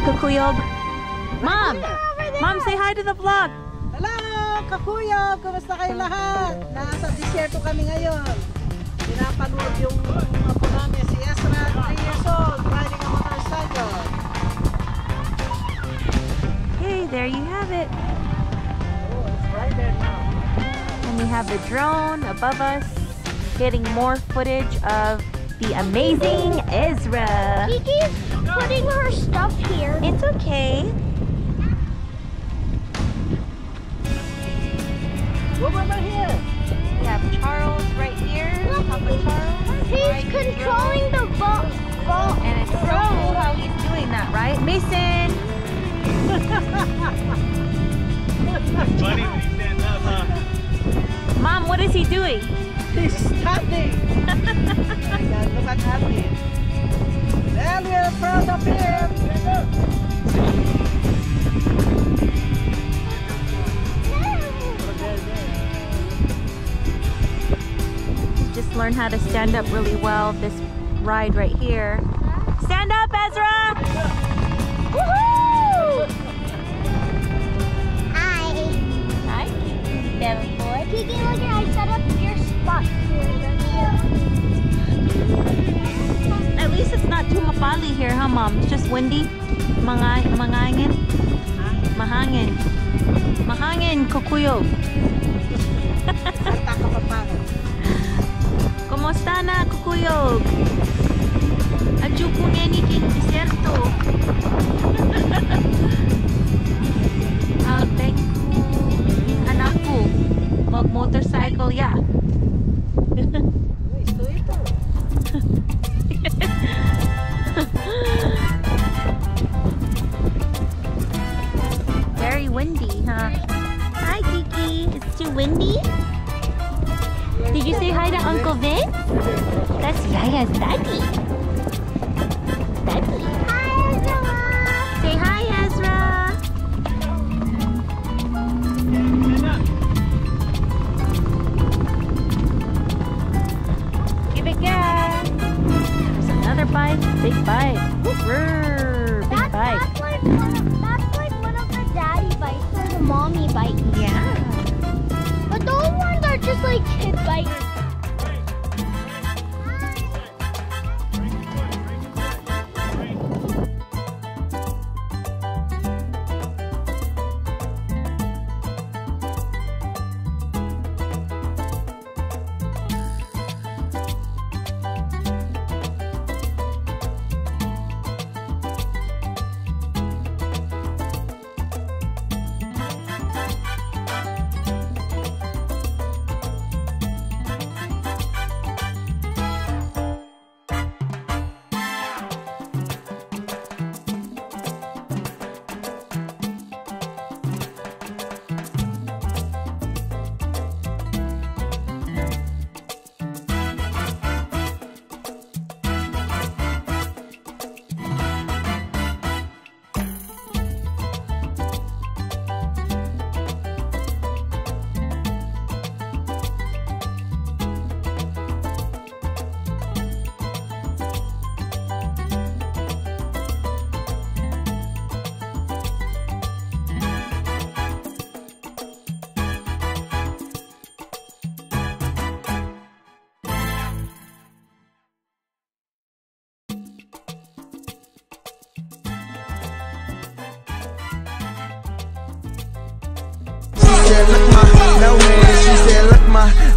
J: Okay, Kukuyog? Mom! Mom, say hi to the vlog!
D: Hello, Kakuya! Kumusta kayo lahat? Nasa disyerto kami ngayon. Pinapanood yung mga po namin si Ezra, 3 years old, riding a motorcycle.
J: Hey, there you have it.
D: Oh, it's right there now.
J: And we have the drone above us getting more footage of the amazing Ezra.
A: Kiki's putting her stuff here.
J: It's okay.
D: Look over here.
J: We have Charles right here. Papa Charles.
A: He's
J: riding the
A: controlling the ball. ball.
J: And it's so cool how he's doing that, right? Mason!
I: Funny when he stands up, huh?
J: Mom, what is he doing?
D: He's standing. My God, look at Andy. And we're of him.
J: Just learn how to stand up really well this ride right here. Stand up, Ezra!
A: Woohoo! Hi.
J: Hi, Devin boy.
A: Kiki, look here. I set up your spot
J: least it's not too mapali here, huh, Mom? It's just windy. Mga mangangin. Mahangin. Mahangin, kukuyo.
D: Santa.
J: Kumusta na, kukuyog? Adyo ko neni king diserto. I'll [laughs] take ko anak ko. Mag-motorcycle ya.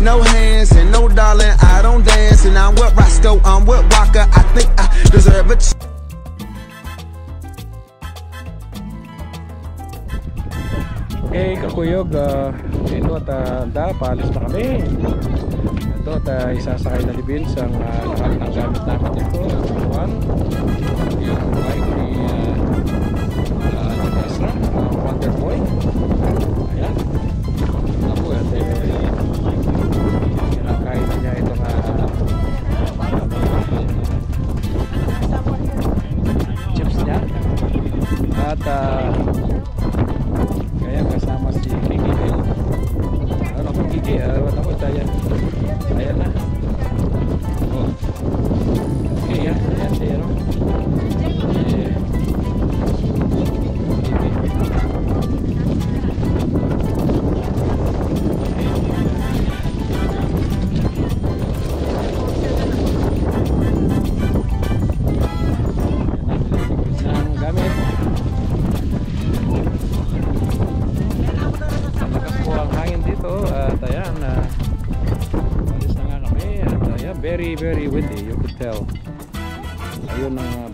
K: No hands and no darling. I don't dance and I'm with Roscoe. I'm with Walker. I think I deserve a. Ch-
E: Okay, kakuyog, uh, ito at uh, da, paalis na kami. Ito at uh, isasakay na libin sa uh, lahat ng gamit namin dito. One, yung bike ni uh, uh, Ezra, uh, Wonder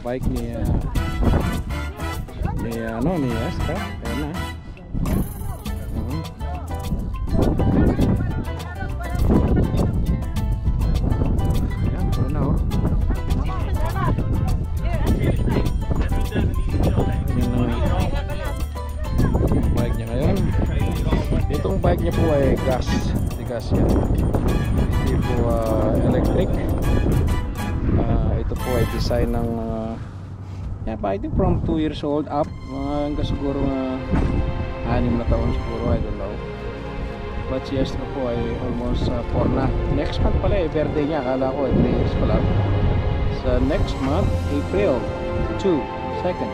E: bike ni uh, ni ano ni Estra yan pa I think from 2 years old up. Mga hanggang siguro mga 6 na taon siguro I don't know. But si Esther po ay almost 4 na. Next month pala eh birthday niya. Akala ko ay 3 years pala. Sa next month April 2 second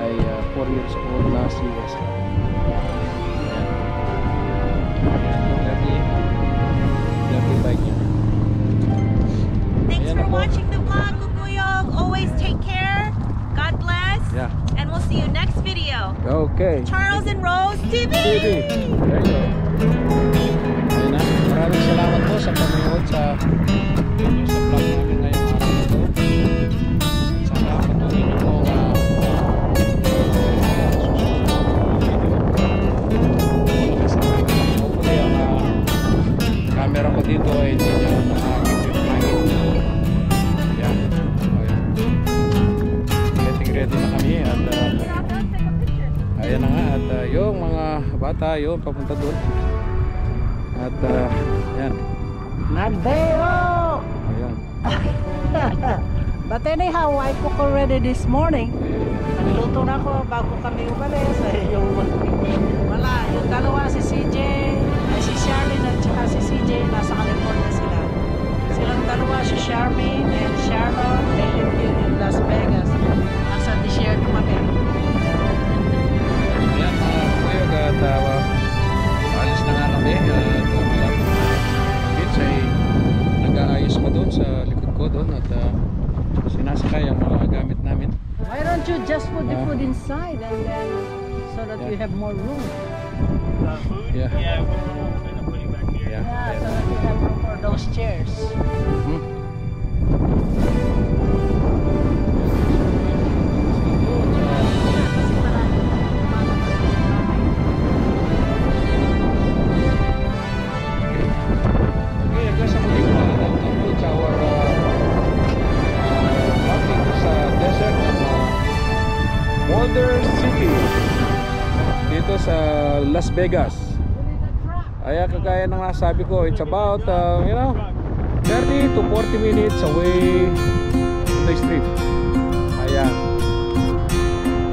E: ay 4 years old na si Esther Okay.
J: Charles and Rose TV.
E: TV. There you go. Yun papunta doon at uh, yan
D: Nagdeo!
E: ayan [laughs]
D: But anyhow, I cook already this morning. Nagluto na ako bago kami umalis. Ay, yung, wala, yung dalawa, si CJ, ay si Charlene at saka si CJ, nasa California sila. Silang dalawa, si Charmaine and Sharon, they live here more room?
I: Uh, food?
E: Yeah.
I: Yeah,
E: Vegas. Kaya kagaya ng nasabi ko, it's about, uh, you know, 30 to 40 minutes away to the strip. Ayan.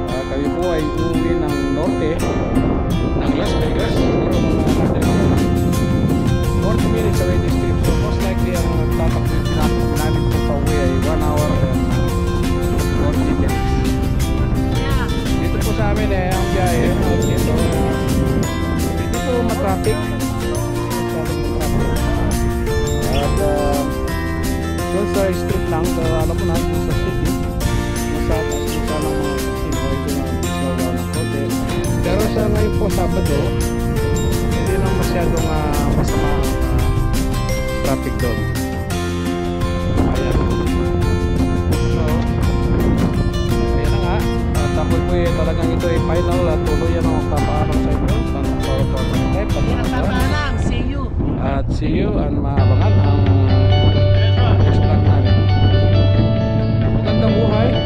E: Uh, kami po ay uuwi ng norte ng Las Vegas. Siguro mga natin 40 minutes away the strip. So most likely ang tatakbo namin namin po pa uwi ay 1 hour and 40 minutes. Dito po sa amin eh, ang biyahe. Matraffic. At uh, doon sa strip lang, so, alam mo na, doon sa city. Nasa taas doon sa ng mga casino, konti. Pero sa ngayon po, Sabado, masyadong ah, masama ang ah, traffic doon. So, ayan na nga. At ako po eh, talagang ito ay final at tuloy ang magpapaalam sa inyo tayo po
D: ng see you.
E: At see you and maabangan ang next vlog namin. Magandang buhay.